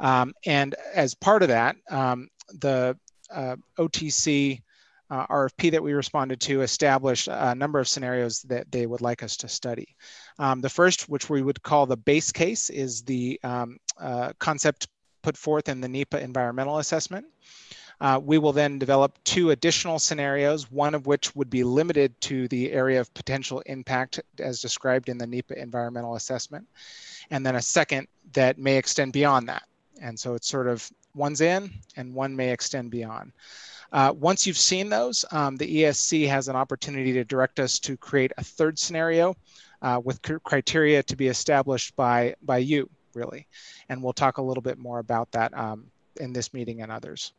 Um, and as part of that, um, the uh, OTC uh, RFP that we responded to established a number of scenarios that they would like us to study. Um, the first, which we would call the base case, is the um, uh, concept put forth in the NEPA environmental assessment. Uh, we will then develop two additional scenarios, one of which would be limited to the area of potential impact as described in the NEPA environmental assessment, and then a second that may extend beyond that. And so it's sort of one's in and one may extend beyond. Uh, once you've seen those, um, the ESC has an opportunity to direct us to create a third scenario uh, with criteria to be established by, by you really. And we'll talk a little bit more about that um, in this meeting and others.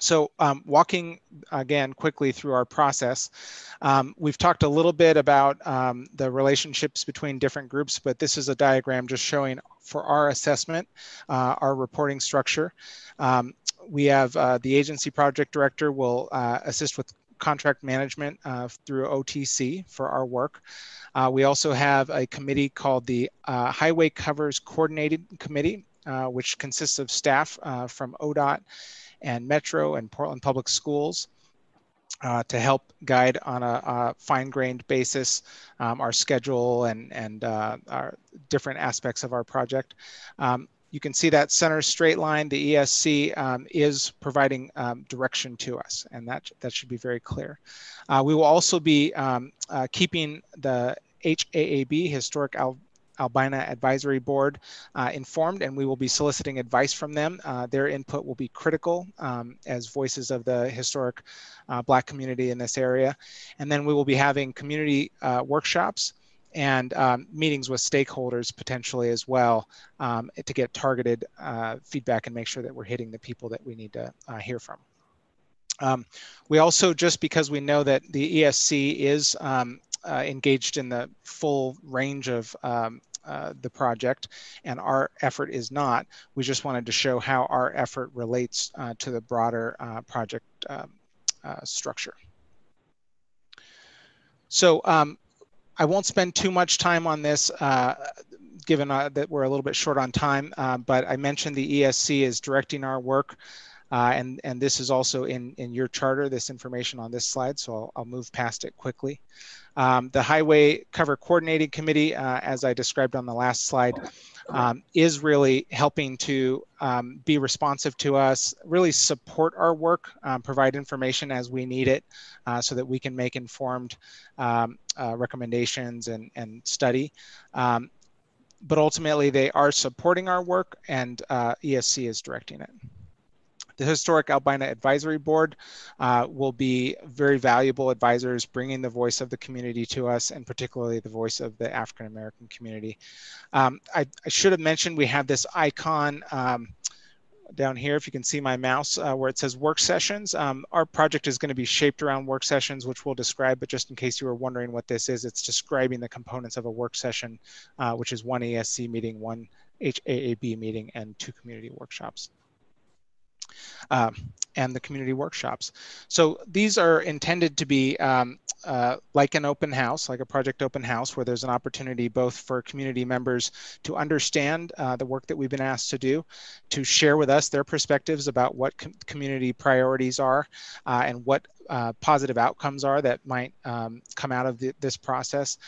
So um, walking again quickly through our process, um, we've talked a little bit about um, the relationships between different groups, but this is a diagram just showing for our assessment, uh, our reporting structure. Um, we have uh, the agency project director will uh, assist with contract management uh, through OTC for our work. Uh, we also have a committee called the uh, Highway Covers Coordinated Committee, uh, which consists of staff uh, from ODOT and Metro and Portland Public Schools. Uh, to help guide on a, a fine-grained basis um, our schedule and, and our different aspects of our project. Um, you can see that center straight line, the ESC um, is providing um, direction to us, and that, that should be very clear. Uh, we will also be um, uh, keeping the HAAB, Historic Al Albina Advisory Board uh, informed, and we will be soliciting advice from them. Uh, their input will be critical um, as voices of the historic uh, Black community in this area. And then we will be having community uh, workshops and um, meetings with stakeholders potentially as well um, to get targeted uh, feedback and make sure that we're hitting the people that we need to uh, hear from. Um, we also, just because we know that the ESC is um, uh, engaged in the full range of um, uh, the project and our effort is not, we just wanted to show how our effort relates uh, to the broader uh, project um, structure. So I won't spend too much time on this, uh, given uh, that we're a little bit short on time, uh, but I mentioned the ESC is directing our work. Uh, and, and this is also in, in your charter, this information on this slide, so I'll, I'll move past it quickly. Um, the Highway Cover Coordinating Committee, uh, as I described on the last slide, um, is really helping to um, be responsive to us, really support our work, um, provide information as we need it uh, so that we can make informed um, uh, recommendations and, and study. Um, but ultimately, they are supporting our work and uh, ESC is directing it. The Historic Albina Advisory Board uh, will be very valuable advisors bringing the voice of the community to us and particularly the voice of the African American community. Um, I, I, should have mentioned we have this icon um, down here, if you can see my mouse, uh, where it says work sessions. Um, our project is going to be shaped around work sessions, which we'll describe, but just in case you were wondering what this is, it's describing the components of a work session, uh, which is one ESC meeting, one HAAB meeting, and two community workshops um, and the community workshops. So these are intended to be um, uh, like an open house, like a project open house, where there's an opportunity both for community members to understand uh, the work that we've been asked to do, to share with us their perspectives about what com community priorities are uh, and what uh, positive outcomes are that might um, come out of the, this process.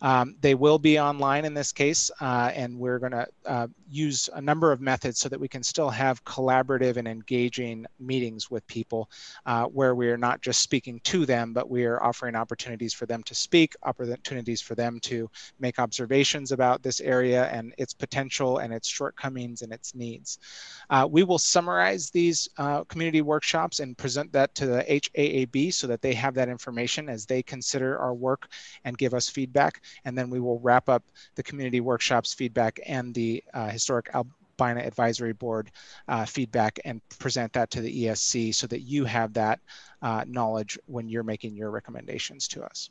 Um, they will be online in this case, uh, and we're going to uh, use a number of methods so that we can still have collaborative and engaging meetings with people uh, where we are not just speaking to them, but we are offering opportunities for them to speak, opportunities for them to make observations about this area and its potential and its shortcomings and its needs. Uh, we will summarize these uh, community workshops and present that to the HAAB so that they have that information as they consider our work and give us feedback. And then we will wrap up the community workshops feedback and the uh, historic Albina Advisory Board uh, feedback and present that to the ESC so that you have that uh, knowledge when you're making your recommendations to us.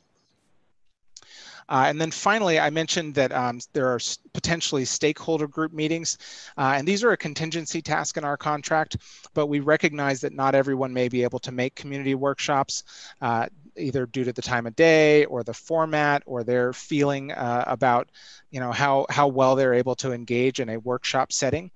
Uh, and then finally, I mentioned that um, there are potentially stakeholder group meetings, uh, and these are a contingency task in our contract, but we recognize that not everyone may be able to make community workshops. Uh, either due to the time of day or the format or their feeling uh, about you know how how well they're able to engage in a workshop setting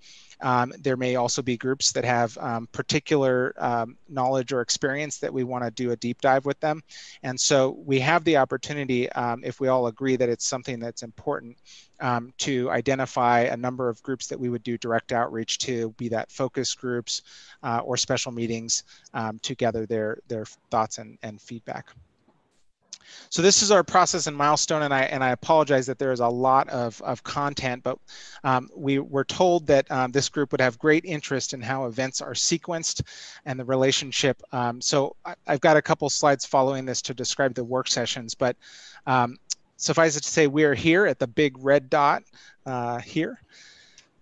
um, there may also be groups that have um, particular um, knowledge or experience that we want to do a deep dive with them. And so we have the opportunity, um, if we all agree that it's something that's important, um, to identify a number of groups that we would do direct outreach to, be that focus groups uh, or special meetings um, to gather their, their thoughts and, and feedback. So this is our process and milestone, and I and I apologize that there is a lot of, of content, but um, we were told that um, this group would have great interest in how events are sequenced and the relationship. Um, so I, have got a couple slides following this to describe the work sessions, but um, suffice it to say, we are here at the big red dot uh, here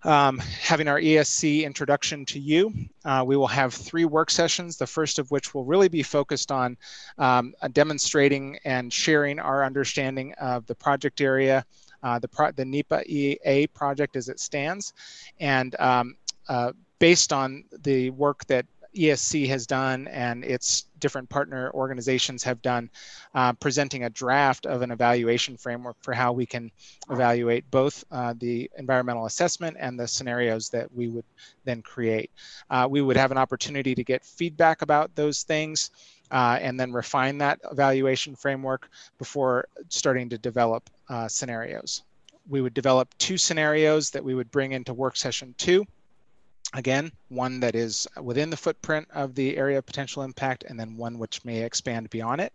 um, having our ESC introduction to you. Uh, we will have three work sessions, the first of which will really be focused on um, demonstrating and sharing our understanding of the project area, uh, the, pro the NEPA EA project as it stands, and um, uh, based on the work that ESC has done and its different partner organizations have done, uh, presenting a draft of an evaluation framework for how we can evaluate both uh, the environmental assessment and the scenarios that we would then create. Uh, we would have an opportunity to get feedback about those things uh, and then refine that evaluation framework before starting to develop uh, scenarios we would develop two scenarios that we would bring into work session two. Again, one that is within the footprint of the area of potential impact, and then one which may expand beyond it.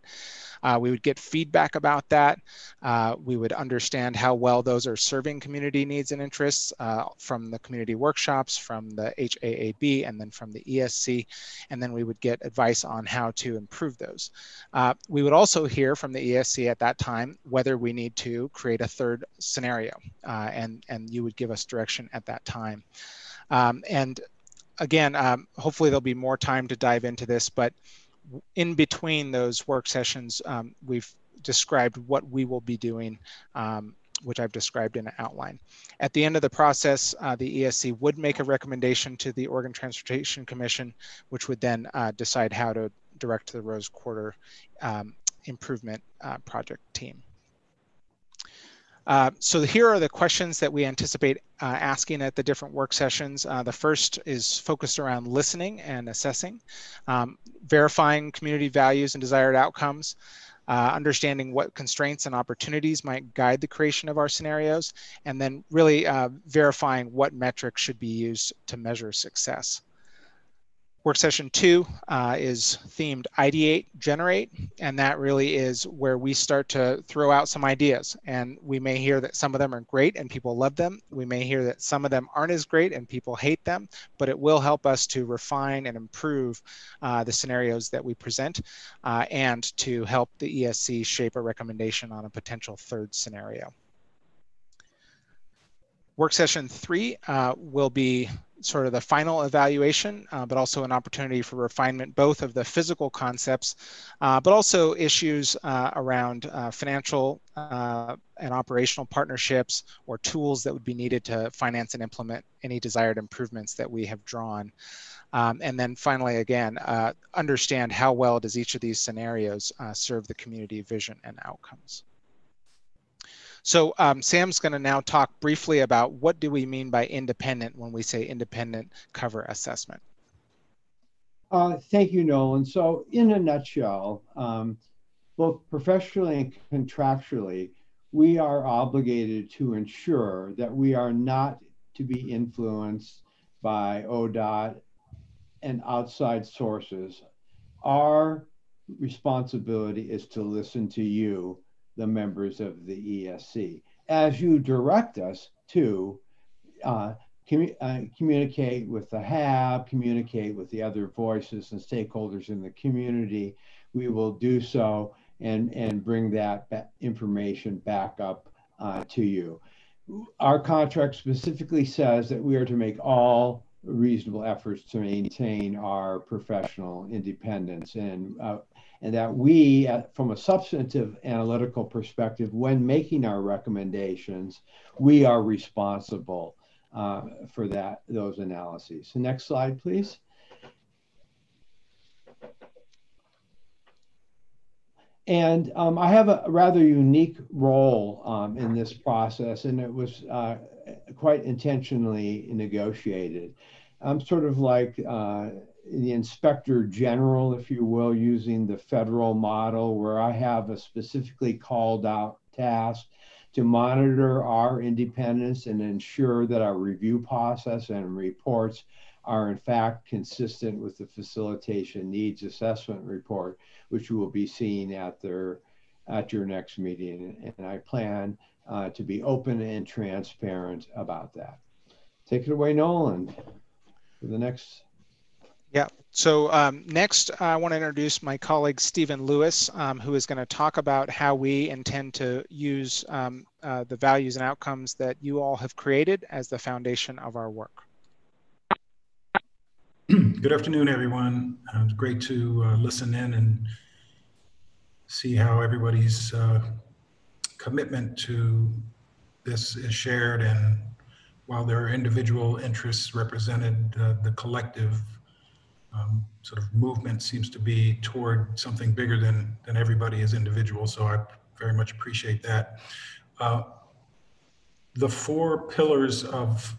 Uh, we would get feedback about that. Uh, we would understand how well those are serving community needs and interests uh, from the community workshops, from the HAAB, and then from the ESC. And then we would get advice on how to improve those. Uh, we would also hear from the ESC at that time whether we need to create a third scenario, uh, and, and you would give us direction at that time. Um, and again, um, hopefully there'll be more time to dive into this, but in between those work sessions, um, we've described what we will be doing, um, which I've described in an outline. At the end of the process, uh, the ESC would make a recommendation to the Oregon Transportation Commission, which would then uh, decide how to direct the Rose Quarter um, Improvement uh, Project team. Uh, so here are the questions that we anticipate uh, asking at the different work sessions. Uh, the first is focused around listening and assessing, um, verifying community values and desired outcomes, uh, understanding what constraints and opportunities might guide the creation of our scenarios, and then really uh, verifying what metrics should be used to measure success. Work session two uh, is themed ideate, generate, and that really is where we start to throw out some ideas. And we may hear that some of them are great and people love them. We may hear that some of them aren't as great and people hate them, but it will help us to refine and improve uh, the scenarios that we present uh, and to help the ESC shape a recommendation on a potential third scenario. Work session three uh, will be sort of the final evaluation, uh, but also an opportunity for refinement both of the physical concepts, uh, but also issues uh, around uh, financial uh, and operational partnerships or tools that would be needed to finance and implement any desired improvements that we have drawn. Um, and then finally, again, uh, understand how well does each of these scenarios serve the community vision and outcomes. So um, Sam's going to now talk briefly about what do we mean by independent when we say independent cover assessment. Uh, thank you, Nolan. So in a nutshell, um, both professionally and contractually, we are obligated to ensure that we are not to be influenced by ODOT and outside sources. Our responsibility is to listen to you the members of the ESC. As you direct us to uh, uh, communicate with the HAB, communicate with the other voices and stakeholders in the community, we will do so and, and bring that information back up uh, to you. Our contract specifically says that we are to make all reasonable efforts to maintain our professional independence and uh, and that we, from a substantive analytical perspective, when making our recommendations, we are responsible uh, for that those analyses. Next slide, please. And um, I have a rather unique role um, in this process, and it was uh, quite intentionally negotiated. I'm sort of like uh, the inspector general, if you will, using the federal model where I have a specifically called out task to monitor our independence and ensure that our review process and reports are in fact consistent with the facilitation needs assessment report, which you will be seeing at their at your next meeting. And I plan uh, to be open and transparent about that. Take it away, Nolan, for the next yeah. So um, next, I want to introduce my colleague Stephen Lewis, um, who is going to talk about how we intend to use um, uh, the values and outcomes that you all have created as the foundation of our work. Good afternoon, everyone. Uh, it's great to uh, listen in and see how everybody's uh, commitment to this is shared. And while there are individual interests represented, uh, the collective um, sort of movement seems to be toward something bigger than than everybody as individuals. So I very much appreciate that. Uh, the four pillars of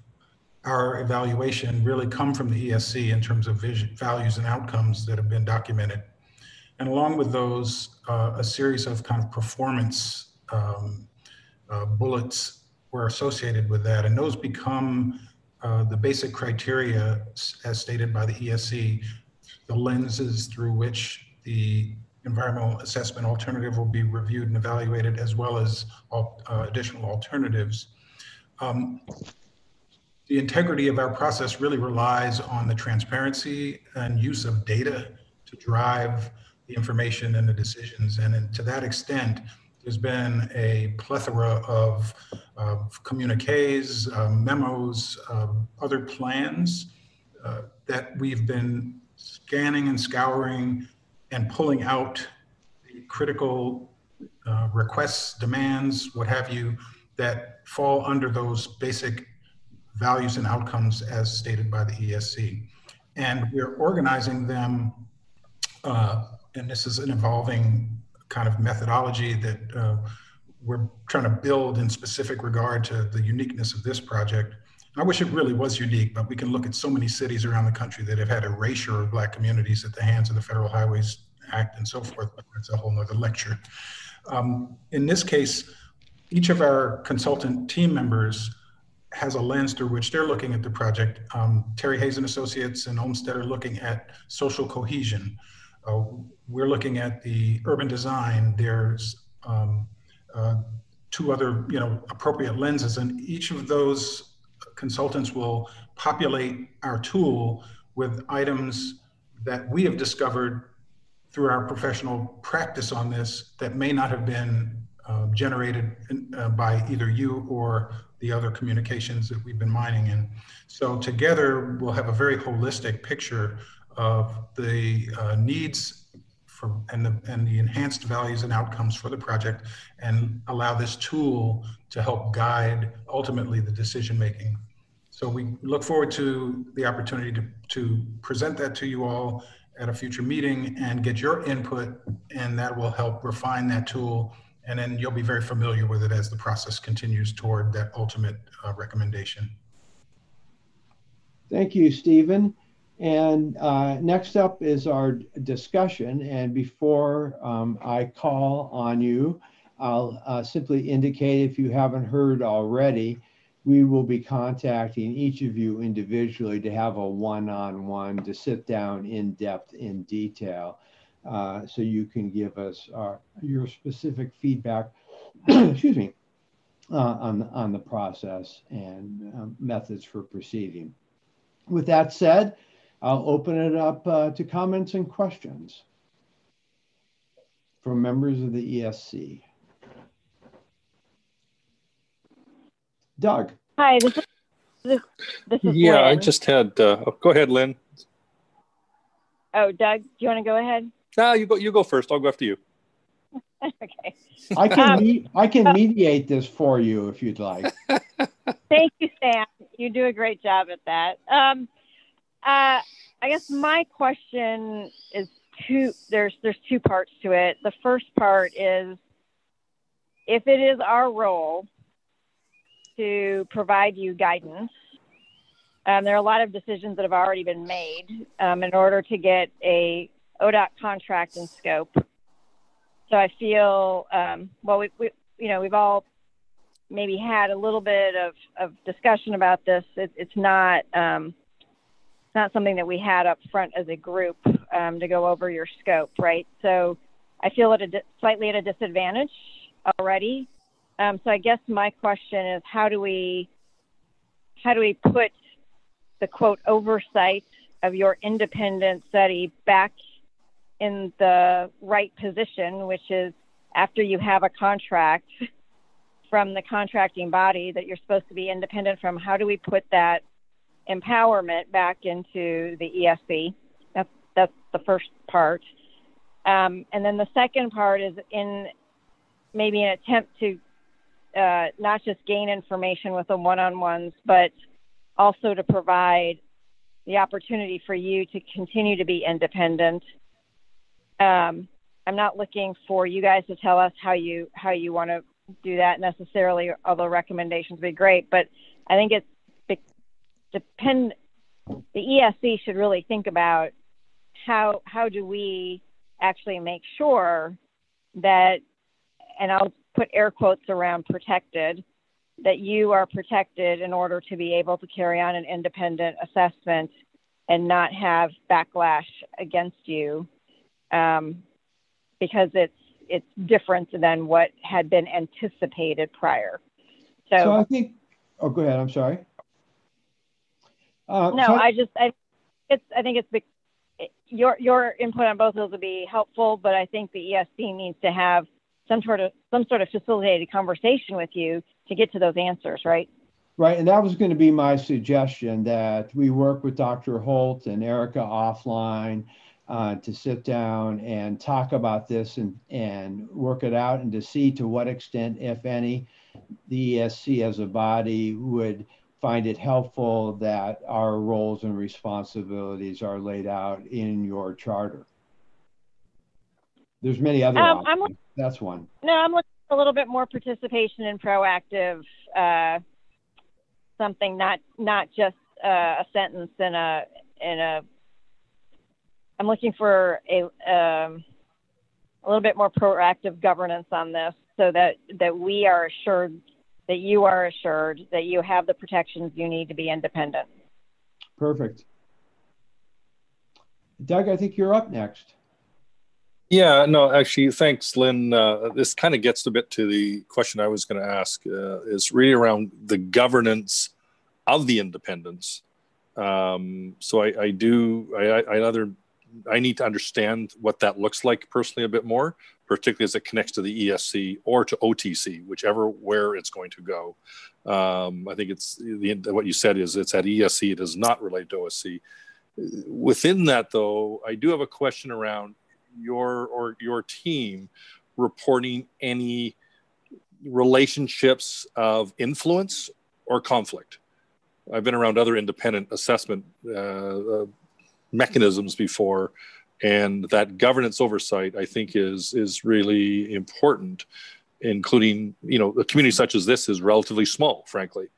our evaluation really come from the ESC in terms of vision, values and outcomes that have been documented. And along with those, uh, a series of kind of performance um, uh, bullets were associated with that. And those become uh, the basic criteria as stated by the ESC, the lenses through which the environmental assessment alternative will be reviewed and evaluated as well as all, uh, additional alternatives. Um, the integrity of our process really relies on the transparency and use of data to drive the information and the decisions. And to that extent, there's been a plethora of, of communiques, uh, memos, uh, other plans uh, that we've been scanning and scouring and pulling out the critical uh, requests, demands, what have you, that fall under those basic values and outcomes as stated by the ESC. And we're organizing them, uh, and this is an evolving kind of methodology that uh, we're trying to build in specific regard to the uniqueness of this project. I wish it really was unique, but we can look at so many cities around the country that have had erasure of Black communities at the hands of the Federal Highways Act and so forth, but it's a whole nother lecture. Um, in this case, each of our consultant team members has a lens through which they're looking at the project. Um, Terry Hayes and Associates and Olmsted are looking at social cohesion. Uh, we're looking at the urban design. There's um, uh, two other, you know, appropriate lenses, and each of those consultants will populate our tool with items that we have discovered through our professional practice on this that may not have been uh, generated in, uh, by either you or the other communications that we've been mining in. So together we'll have a very holistic picture of the uh, needs and, the, and the enhanced values and outcomes for the project and allow this tool to help guide ultimately the decision making. So we look forward to the opportunity to, to present that to you all at a future meeting and get your input and that will help refine that tool and then you'll be very familiar with it as the process continues toward that ultimate uh, recommendation. Thank you, Stephen. And uh, next up is our discussion. And before um, I call on you, I'll uh, simply indicate if you haven't heard already, we will be contacting each of you individually to have a one-on-one -on -one to sit down in depth in detail. Uh, so you can give us uh, your specific feedback, excuse me, uh, on, on the process and um, methods for proceeding. With that said, I'll open it up uh, to comments and questions from members of the ESC. Doug. Hi, this is, this, this is Yeah, Lynn. I just had, uh, oh, go ahead, Lynn. Oh, Doug, do you want to go ahead? No, you go. You go first. I'll go after you. okay. I can um, me- I can mediate this for you if you'd like. Thank you, Sam. You do a great job at that. Um, uh, I guess my question is two. There's there's two parts to it. The first part is if it is our role to provide you guidance. Um, there are a lot of decisions that have already been made um, in order to get a ODOT contract and scope. So I feel, um, well, we, we, you know, we've all maybe had a little bit of, of discussion about this. It, it's not, um, not something that we had up front as a group um, to go over your scope, right? So I feel at a di- slightly at a disadvantage already. Um, so I guess my question is, how do we, how do we put the quote oversight of your independent study back in the right position, which is after you have a contract from the contracting body that you're supposed to be independent from, how do we put that empowerment back into the ESC? That's that's the first part. Um, and then the second part is in maybe an attempt to uh, not just gain information with the one-on-ones, but also to provide the opportunity for you to continue to be independent um, I'm not looking for you guys to tell us how you how you want to do that necessarily. Although recommendations would be great, but I think it's depend. The ESC should really think about how how do we actually make sure that, and I'll put air quotes around protected, that you are protected in order to be able to carry on an independent assessment and not have backlash against you um, because it's it's different than what had been anticipated prior. So, so I think. Oh, go ahead. I'm sorry. Uh, no, so I just I it's I think it's your your input on both of those would be helpful, but I think the ESC needs to have some sort of some sort of facilitated conversation with you to get to those answers, right? Right, and that was going to be my suggestion that we work with Dr. Holt and Erica offline uh, to sit down and talk about this and, and work it out and to see to what extent, if any, the ESC as a body would find it helpful that our roles and responsibilities are laid out in your charter. There's many other um, options. That's one. No, I'm looking for a little bit more participation and proactive uh, something, not not just uh, a sentence in a in a. I'm looking for a um, a little bit more proactive governance on this, so that that we are assured that you are assured that you have the protections you need to be independent. Perfect. Doug, I think you're up next. Yeah, no, actually, thanks, Lynn. Uh, this kind of gets a bit to the question I was going to ask. Uh, is really around the governance of the independence. Um, so I, I do. I, I either I need to understand what that looks like personally a bit more, particularly as it connects to the ESC or to OTC, whichever where it's going to go. Um, I think it's the what you said is it's at ESC. It does not relate to OSC. Within that, though, I do have a question around your or your team reporting any relationships of influence or conflict. I've been around other independent assessment uh, uh, mechanisms before, and that governance oversight I think is is really important. Including, you know, a community such as this is relatively small, frankly,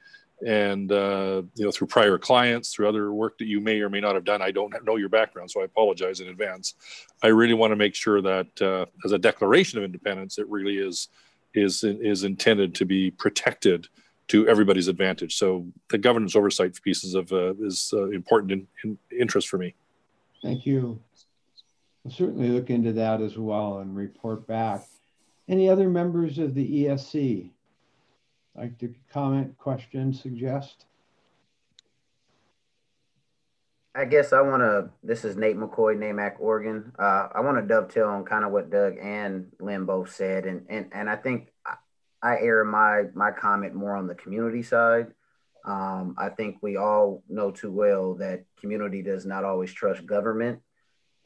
and uh, you know through prior clients through other work that you may or may not have done i don't know your background so i apologize in advance i really want to make sure that uh, as a declaration of independence it really is is is intended to be protected to everybody's advantage so the governance oversight pieces of uh, is uh, important in, in interest for me thank you i'll certainly look into that as well and report back any other members of the esc like to comment, question, suggest? I guess I want to. This is Nate McCoy, NAMAC, Oregon. Uh, I want to dovetail on kind of what Doug and Lynn both said, and and and I think I, air my my comment more on the community side. Um, I think we all know too well that community does not always trust government,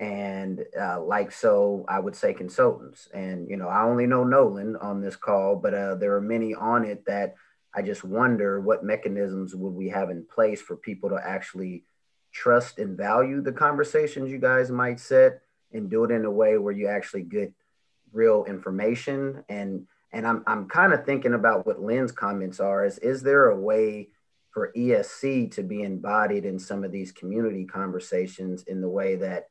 and uh, like so i would say consultants and you know i only know nolan on this call but uh, there are many on it that i just wonder what mechanisms would we have in place for people to actually trust and value the conversations you guys might set and do it in a way where you actually get real information and and i'm, I'm kind of thinking about what lynn's comments are is is there a way for esc to be embodied in some of these community conversations in the way that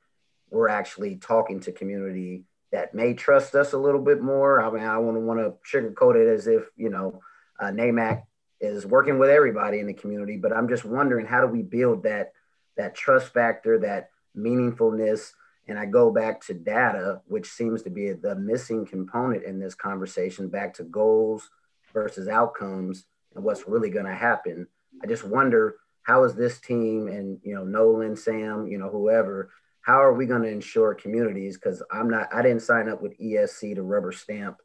we're actually talking to community that may trust us a little bit more. I mean, I to want to sugarcoat it as if you know, uh, NAMAC is working with everybody in the community, but I'm just wondering how do we build that that trust factor, that meaningfulness, and I go back to data, which seems to be the missing component in this conversation. Back to goals versus outcomes and what's really going to happen. I just wonder how is this team and you know Nolan, Sam, you know whoever how are we going to ensure communities? Because I'm not, I didn't sign up with ESC to rubber stamp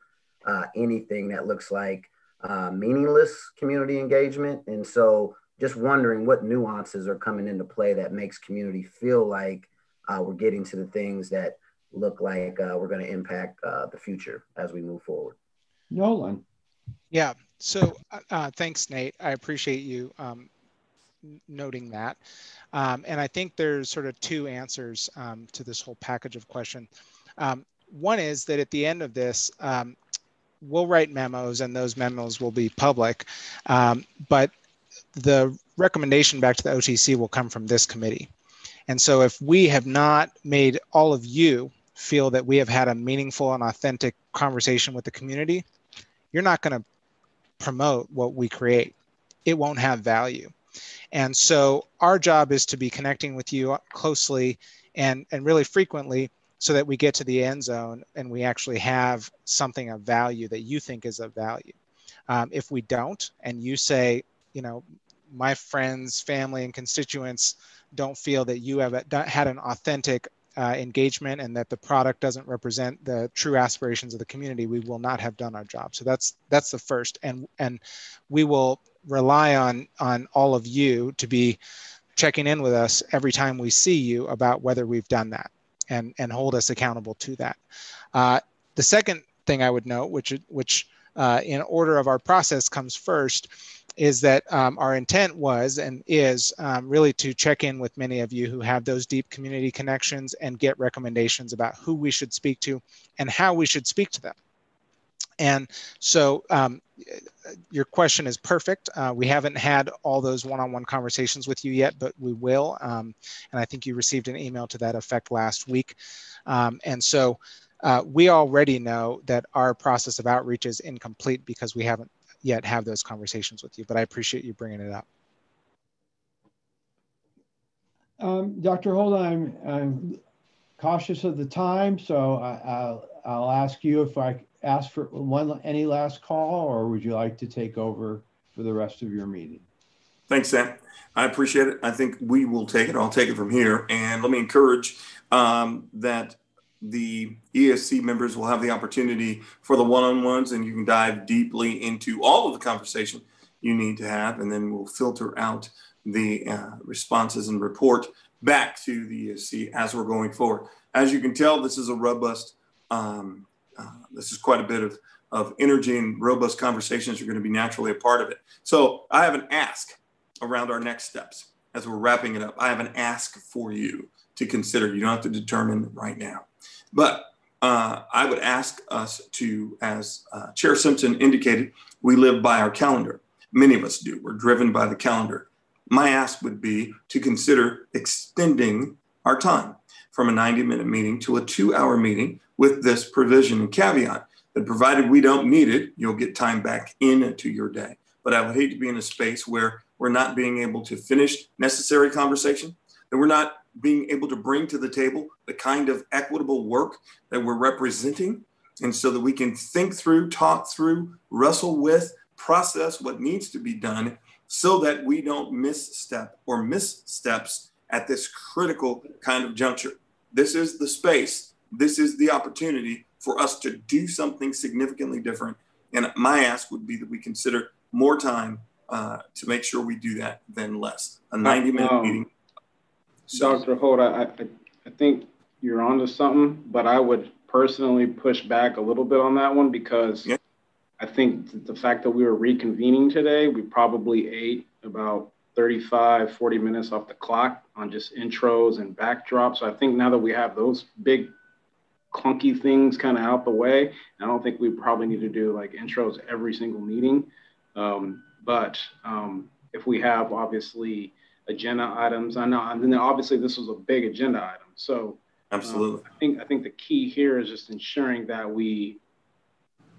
uh, anything that looks like uh, meaningless community engagement. And so just wondering what nuances are coming into play that makes community feel like uh, we're getting to the things that look like uh, we're going to impact uh, the future as we move forward. Nolan. Yeah. So uh, thanks, Nate. I appreciate you um, noting that. Um, and I think there's sort of two answers um, to this whole package of question. Um, one is that at the end of this, um, we'll write memos and those memos will be public. Um, but the recommendation back to the OTC will come from this committee. And so if we have not made all of you feel that we have had a meaningful and authentic conversation with the community, you're not going to promote what we create, it won't have value. And so our job is to be connecting with you closely and, and really frequently so that we get to the end zone and we actually have something of value that you think is of value. Um, if we don't, and you say, you know, my friends, family, and constituents don't feel that you have had an authentic uh, engagement and that the product doesn't represent the true aspirations of the community, we will not have done our job. So that's that's the first, and and we will rely on on all of you to be checking in with us every time we see you about whether we've done that and and hold us accountable to that. Uh, the second thing I would note, which which uh, in order of our process comes first, is that um, our intent was and is um, really to check in with many of you who have those deep community connections and get recommendations about who we should speak to and how we should speak to them. And so um, your question is perfect. Uh, we haven't had all those one-on-one conversations with you yet, but we will. Um, and I think you received an email to that effect last week. Um, and so uh, we already know that our process of outreach is incomplete because we haven't yet have those conversations with you, but I appreciate you bringing it up. Um, Dr. Holt, I'm, I'm cautious of the time, so I, will I'll ask you if I ask for one any last call, or would you like to take over for the rest of your meeting? Thanks, Sam. I appreciate it. I think we will take it. I'll take it from here. And let me encourage um, that the ESC members will have the opportunity for the one-on-ones and you can dive deeply into all of the conversation you need to have and then we'll filter out the uh, responses and report back to the ESC as we're going forward. As you can tell, this is a robust, um, uh, this is quite a bit of, of energy and robust conversations are going to be naturally a part of it. So I have an ask around our next steps as we're wrapping it up. I have an ask for you to consider. You don't have to determine right now. But uh, I would ask us to, as uh, Chair Simpson indicated, we live by our calendar. Many of us do. We're driven by the calendar. My ask would be to consider extending our time from a 90 minute meeting to a two hour meeting with this provision and caveat that provided we don't need it, you'll get time back into your day. But I would hate to be in a space where we're not being able to finish necessary conversation, that we're not being able to bring to the table the kind of equitable work that we're representing. And so that we can think through, talk through, wrestle with, process what needs to be done so that we don't misstep or missteps at this critical kind of juncture. This is the space, this is the opportunity for us to do something significantly different. And my ask would be that we consider more time uh, to make sure we do that than less. A 90 minute meeting Dr. Holt, I, I, I think you're onto something, but I would personally push back a little bit on that one because yeah. I think the fact that we were reconvening today, we probably ate about 35, 40 minutes off the clock on just intros and backdrops. So I think now that we have those big clunky things kind of out the way, I don't think we probably need to do like intros every single meeting. Um, but um, if we have obviously agenda items. I know, and then obviously this was a big agenda item. So absolutely, um, I think I think the key here is just ensuring that we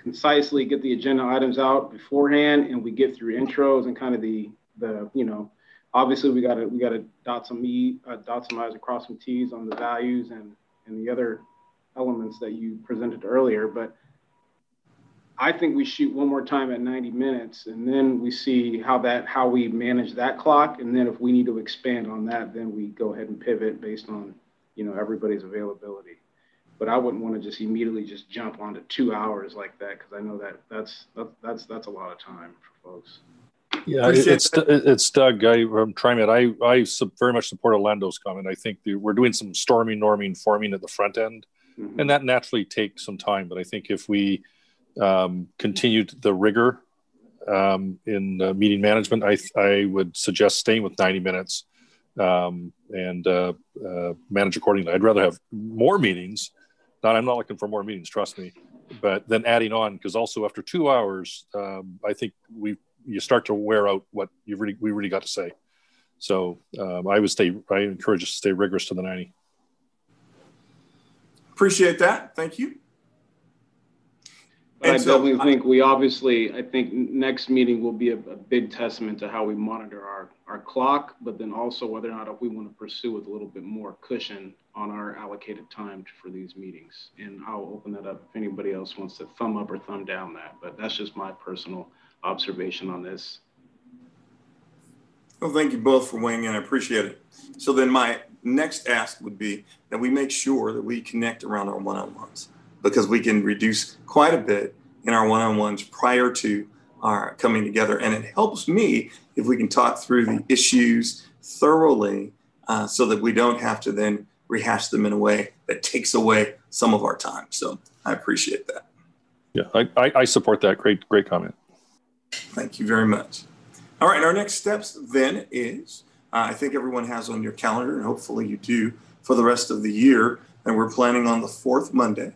concisely get the agenda items out beforehand, and we get through intros and kind of the the you know, obviously we got to we got to dot some e uh, dot some i's across some t's on the values and and the other elements that you presented earlier, but I think we shoot one more time at 90 minutes and then we see how that how we manage that clock. And then if we need to expand on that, then we go ahead and pivot based on you know everybody's availability. But I wouldn't want to just immediately just jump onto two hours like that because I know that that's that's that's a lot of time for folks. Yeah, it's it's Doug. I, am trying it. I I very much support Alando's comment. I think the, we're doing some storming, norming, forming at the front end, mm-hmm. and that naturally takes some time. But I think if we um, continued the rigor um, in uh, meeting management, I, I would suggest staying with 90 minutes um, and uh, uh, manage accordingly. I'd rather have more meetings. Not, I'm not looking for more meetings, trust me, but then adding on because also after two hours, um, I think we you start to wear out what you really we really got to say. So um, I would stay. I encourage us to stay rigorous to the 90. Appreciate that. Thank you. But I so, definitely think we obviously, I think next meeting will be a, a, big testament to how we monitor our, our clock, but then also whether or not if we want to pursue with a little bit more cushion on our allocated time for these meetings. And I'll open that up if anybody else wants to thumb up or thumb down that, but that's just my personal observation on this. Well, thank you both for weighing in. I appreciate it. So then my next ask would be that we make sure that we connect around our one-on-ones because we can reduce quite a bit in our one-on-ones prior to our coming together. And it helps me if we can talk through the issues thoroughly uh, so that we don't have to then rehash them in a way that takes away some of our time. So I appreciate that. Yeah, I, I support that. Great, great comment. Thank you very much. All right, our next steps then is uh, I think everyone has on your calendar, and hopefully you do for the rest of the year. And we're planning on the fourth Monday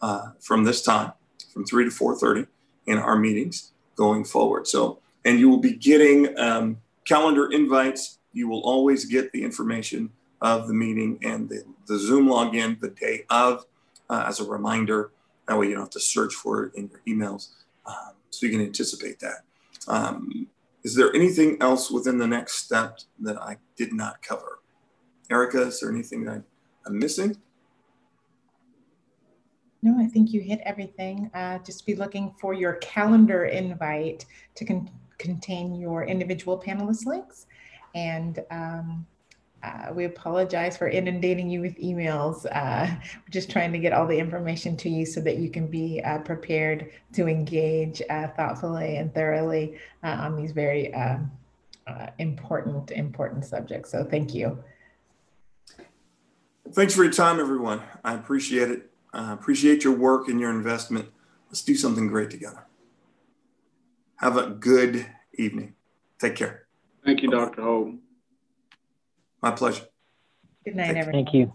uh, from this time, from 3 to 4.30 in our meetings going forward. So, and you will be getting um, calendar invites. You will always get the information of the meeting and the, the Zoom login the day of uh, as a reminder. That way you don't have to search for it in your emails. Um, so you can anticipate that. Um, is there anything else within the next step that I did not cover? Erica, is there anything that I'm missing? No, I think you hit everything. Uh, just be looking for your calendar invite to con contain your individual panelist links. And um, uh, we apologize for inundating you with emails. Uh, we're just trying to get all the information to you so that you can be uh, prepared to engage uh, thoughtfully and thoroughly uh, on these very um, important, important subjects. So thank you. Thanks for your time, everyone. I appreciate it. I appreciate your work and your investment. Let's do something great together. Have a good evening. Take care. Thank you, Dr. Hope. My pleasure. Good night, everyone. Thank you.